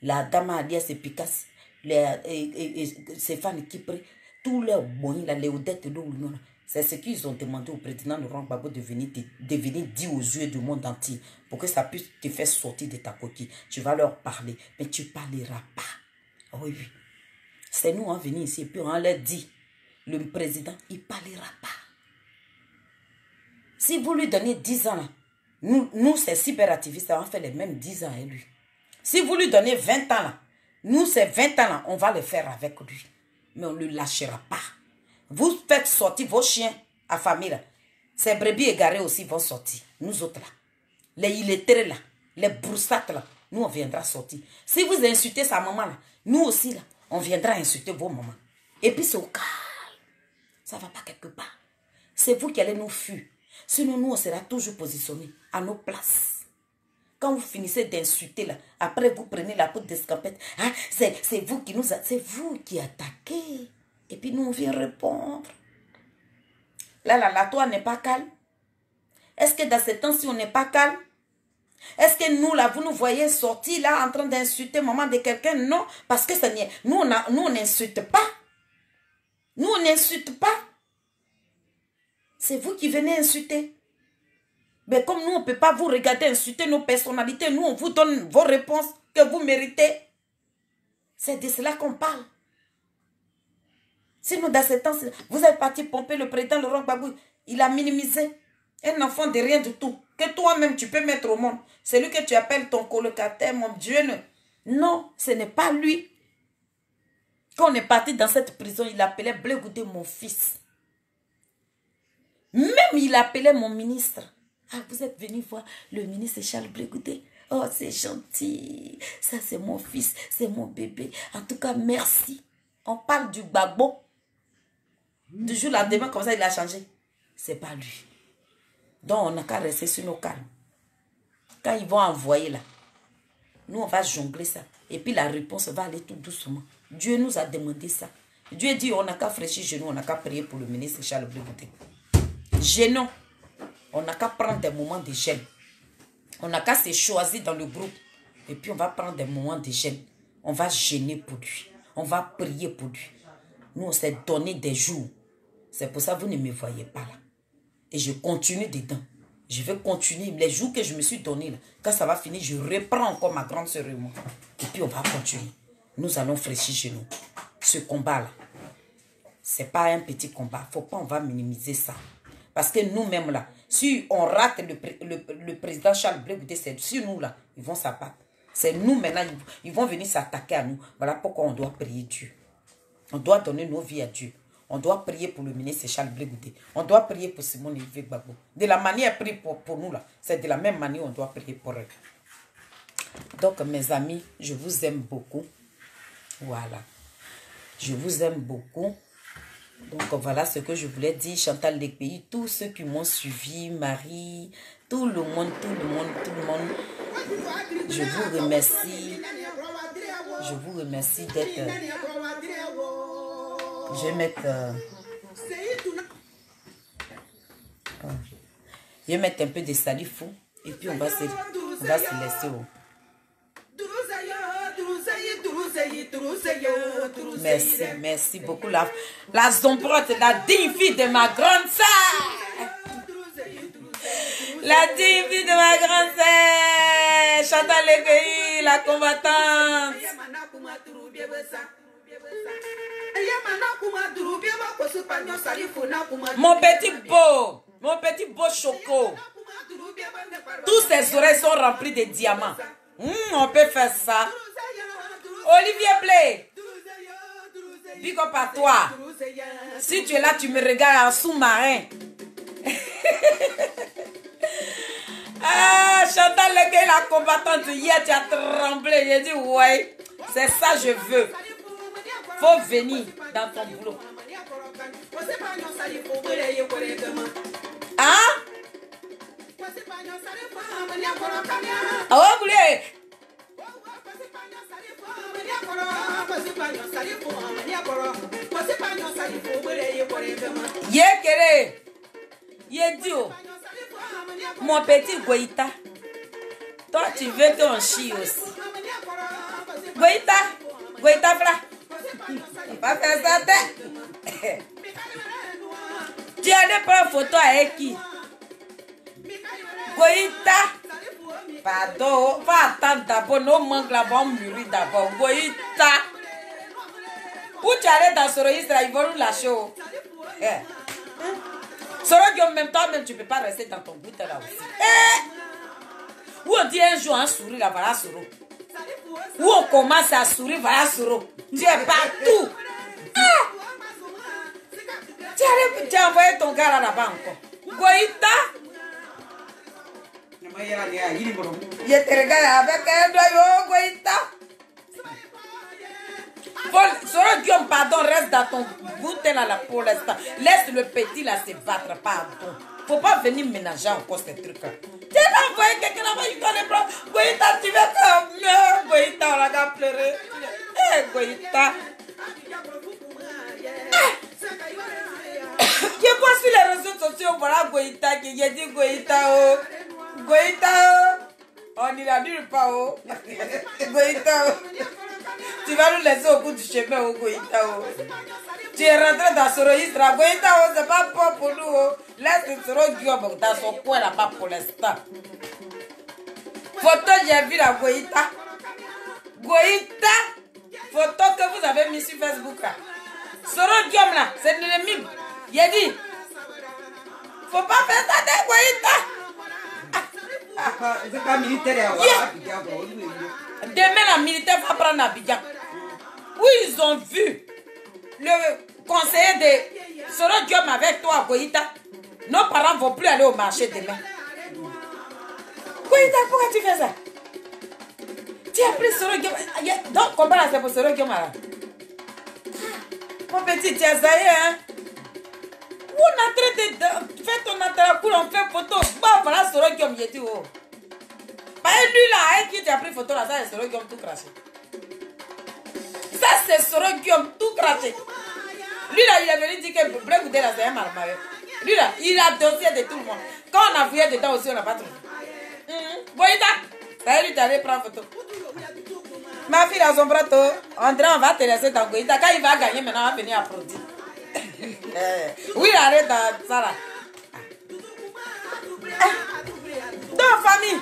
la Dama Alias Epicas, les Stéphane Kipré, tous les bons, la Léodette, c'est ce qu'ils ont demandé au président Laurent Gbagbo de venir, de venir dire aux yeux du monde entier pour que ça puisse te faire sortir de ta coquille. Tu vas leur parler, mais tu parleras pas. Oui, oui. C'est nous, on venu ici et puis on leur dit, le président, il ne parlera pas. Si vous lui donnez 10 ans, nous, nous c'est cyberactivistes, on fait les mêmes 10 ans avec lui. Si vous lui donnez 20 ans, nous, ces 20 ans, on va le faire avec lui. Mais on ne le lâchera pas. Vous faites sortir vos chiens à famille. Ces brebis égarés aussi vont sortir. Nous autres, là. Les illettrés, là. Les broussates, là. Nous, on viendra sortir. Si vous insultez sa maman, nous aussi, là, on viendra insulter vos mamans. Et puis, c'est au calme. Ça ne va pas quelque part. C'est vous qui allez nous fuir. Sinon, nous, on sera toujours positionnés à nos places. Quand vous finissez d'insulter, là, après vous prenez la peau d'escampette. Hein, c'est vous qui nous C'est vous qui attaquez. Et puis nous, on vient répondre. Là, là, là, toi, n'est pas calme. Est-ce que dans ce temps-ci, on n'est pas calme? Est-ce que nous, là, vous nous voyez sortir là en train d'insulter maman de quelqu'un? Non, parce que ça n'est. Nous, on n'insulte pas. Nous, on n'insulte pas. C'est vous qui venez insulter. Mais comme nous, on ne peut pas vous regarder insulter nos personnalités, nous, on vous donne vos réponses que vous méritez. C'est de cela qu'on parle. Sinon, dans ce temps, vous êtes parti pomper le président Laurent Gbagbo. Il a minimisé un enfant de rien du tout. Que toi-même, tu peux mettre au monde. C'est lui que tu appelles ton colocataire, mon Dieu. Non, ce n'est pas lui. Quand on est parti dans cette prison, il appelait Blegoudé mon fils. Même il appelait mon ministre. Ah, vous êtes venu voir le ministre Charles Blegoudé. Oh, c'est gentil. Ça, c'est mon fils, c'est mon bébé. En tout cas, merci. On parle du babo. Du jour au lendemain, comme ça, il a changé. C'est pas lui. Donc, on n'a qu'à rester sur nos calmes. Quand ils vont envoyer là, nous, on va jongler ça. Et puis, la réponse va aller tout doucement. Dieu nous a demandé ça. Dieu dit, on n'a qu'à fraîchir genoux, on n'a qu'à prier pour le ministre Charles Blébouté. Gênons. On n'a qu'à prendre des moments de gêne. On n'a qu'à se choisir dans le groupe. Et puis on va prendre des moments de gêne. On va gêner pour lui. On va prier pour lui. Nous, on s'est donné des jours. C'est pour ça que vous ne me voyez pas là. Et je continue dedans. Je vais continuer. Les jours que je me suis donné, là, quand ça va finir, je reprends encore ma grande sœur et moi. Et puis on va continuer. Nous allons fraîchir chez nous. Ce combat-là, c'est pas un petit combat. Faut pas, on va minimiser ça. Parce que nous-mêmes là, si on rate le, le, président Charles Blé, c'est sur nous là, ils vont s'abattre. C'est nous maintenant, ils vont venir s'attaquer à nous. Voilà pourquoi on doit prier Dieu. On doit donner nos vies à Dieu. On doit prier pour le ministre Charles Blé Goudé. On doit prier pour Simone Yves Gbagbo. De la manière prier pour, pour nous là, c'est de la même manière on doit prier pour eux. Donc mes amis, je vous aime beaucoup. Voilà. Je vous aime beaucoup. Donc voilà ce que je voulais dire. Chantal Lekpeyi, tous ceux qui m'ont suivi, Marie, tout le monde, tout le monde, tout le monde. Je vous remercie. Je vous remercie d'être. Je vais mettre. euh, je vais mettre un peu de salifou. Et puis on va se, on va se laisser. Merci, merci beaucoup. La, la zombrotte, la digne fille de ma grande sœur. La digne fille de ma grande sœur. Chantal Legueyi, la combattante. Mon petit beau, mon petit beau choco. Tous ses oreilles sont remplies de diamants. Hum, on peut faire ça. Olivier Blé, big up à toi. Si tu es là, tu me regardes en sous-marin. <laughs> ah, Chantal la combattante, hier tu as tremblé. J'ai dit, ouais, c'est ça je veux. Faut venir dans ton boulot. Hein? Ah Boulé. Yekere. Yedio. Mon petit Goïta. Toi, tu veux qu'on chie aussi. Goïta. Goïta, bafɛnfɛn bɛɛ diɲɛ ne bɔra foto a ye ki ko i ta pardon o fa ta d'abord n'o manque la bɔ mûri d'abord. Ko i ta u cayalen ta sɔrɔ i sera ils vont nous lâcher o sɔrɔ jɔ en même temps même tu peux pas rester dans ton bout là aussi. Eh! Ou on dit un jour un sourire là voilà sɔrɔ. Où on commence à sourire, voilà Soro. Tu es partout. Ah. Tu, allais- tu as envoyé ton gars là là-bas encore. Goïta. Je te regarde avec un doigt, yo, Goïta. Faut- Soro Guillaume, pardon, reste dans ton goutte là, là pour l'instant. Laisse le petit là se battre, pardon. Faut pas venir ménager encore ces trucs là. Tu as envoyé quelqu'un là-bas, il doit les prendre. Goïta, tu veux que meure, Goïta, on a pleurer. Eh, Goïta. Je vois sur les réseaux sociaux, voilà Goïta qui a dit Goïta, oh. Goïta, oh. On n'ira nulle part, oh. Goïta, oh. Tu vas nous laisser au bout du chemin, oh, Goïta, oh. Tu es rentré dans ce registre, là. Goïta, oh, c'est pas bon pour nous, oh. Laisse ce Guillaume dans son coin là-bas pour l'instant. Photo, j'ai vu la Goïta. Goïta, photo que vous avez mis sur Facebook, là. Soro Guillaume, là, c'est l'ennemi. Il a dit, faut pas faire ça des Goïta. Demain, la militaire va prendre Abidjan. Oui, ils ont vu le conseiller de Soro Diom avec toi, Goïta. Nos parents vont plus aller au marché demain. Goïta, pourquoi tu fais ça? Tu as pris Soro Diom. Donc, combien là, c'est pour Soro Diom là Mon petit, tu es zaïe, hein? Est train de de faire ton entrée, cool, on fait photo. Voilà Soro Diom, il dit, oh. Bah, et lui là, avec qui tu as pris photo là, ça c'est Soro Guillaume tout craché. Ça c'est Soro Guillaume tout craché. Lui là, il est venu dire que Blé Goudé là, c'est un. Lui là, il a dossier de tout le monde. Quand on a fouillé dedans aussi, on n'a pas trouvé. Hum, Boïda, ça lui, tu allé prendre photo. Ma fille a son brato. André, on va te laisser dans Goïta. Quand il va gagner, maintenant, on va venir applaudir. Eh, oui, arrête dans ça là. Non, famille.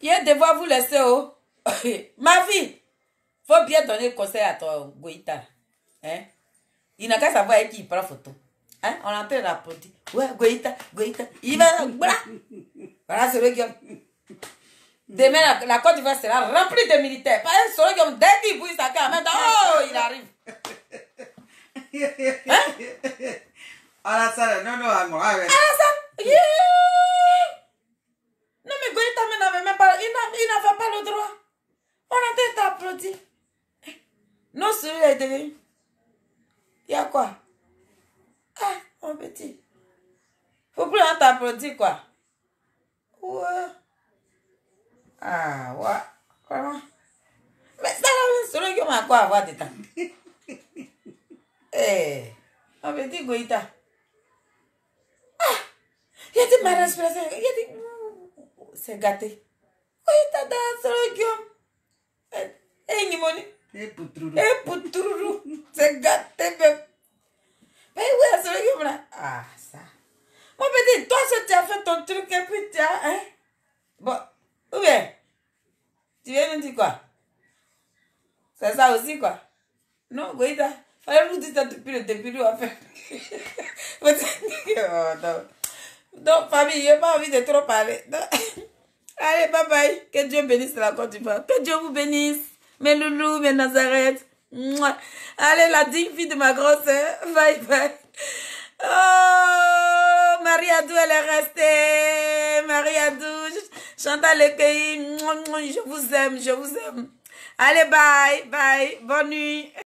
Il devoir vous laisser, oh. <laughs> Ma fille, faut bien donner conseil à ton Goïta. Hein? Il n'a qu'à savoir qui il prend photo. Hein? On est en train d'applaudir. Ouais, Goïta, Goïta. Il va. Voilà. Voilà, c'est le qui. Demain, la, la Côte d'Ivoire sera remplie de militaires. Que celui qui ont dès qu'il bouge sa caméra, oh, il arrive. <laughs> Hein? Alassane, non, non, arrête. Alassane, yeah. Non, mais Goïta n'avait même pas, il n'a- il n'avait pas le droit. On a été applaudi. Non, celui-là est devenu. Il y a quoi? Ah, mon petit. Faut plus on t'applaudit, quoi. Ouais. Ah, ouais. Vraiment. Mais ça, là, celui qui m'a quoi à avoir dedans. Eh, mon petit Goïta. Il a dit ma respiration. Il a dit, Ouh, c'est gâté. Oui, t'as dans le guillaume. Eh, Nimoni. Et poutroulou. Eh, poutourou. C'est gâté, même. Mais où est-ce le guillaume là? Ah, ça. Mon petit, toi, je tu as fait ton truc et puis tu as, hein? Bon, ou bien, tu viens nous dire quoi? C'est ça aussi, quoi? Non, Goïda, fallait nous dire ça depuis le début, nous, fait. <laughs> oh. Donc, famille, je n'ai pas envie de trop parler. Donc, <laughs> Allez, bye bye. Que Dieu bénisse la Côte d'Ivoire. Que Dieu vous bénisse. Mes loulous, mes Nazareth. Allez, la digne fille de ma grosse-sœur. <laughs> Bye bye. Oh, Marie Adou, elle est restée. Marie Adou, Chantal Lecueilli. Je vous aime, je vous aime. Allez, bye, bye. Bonne nuit.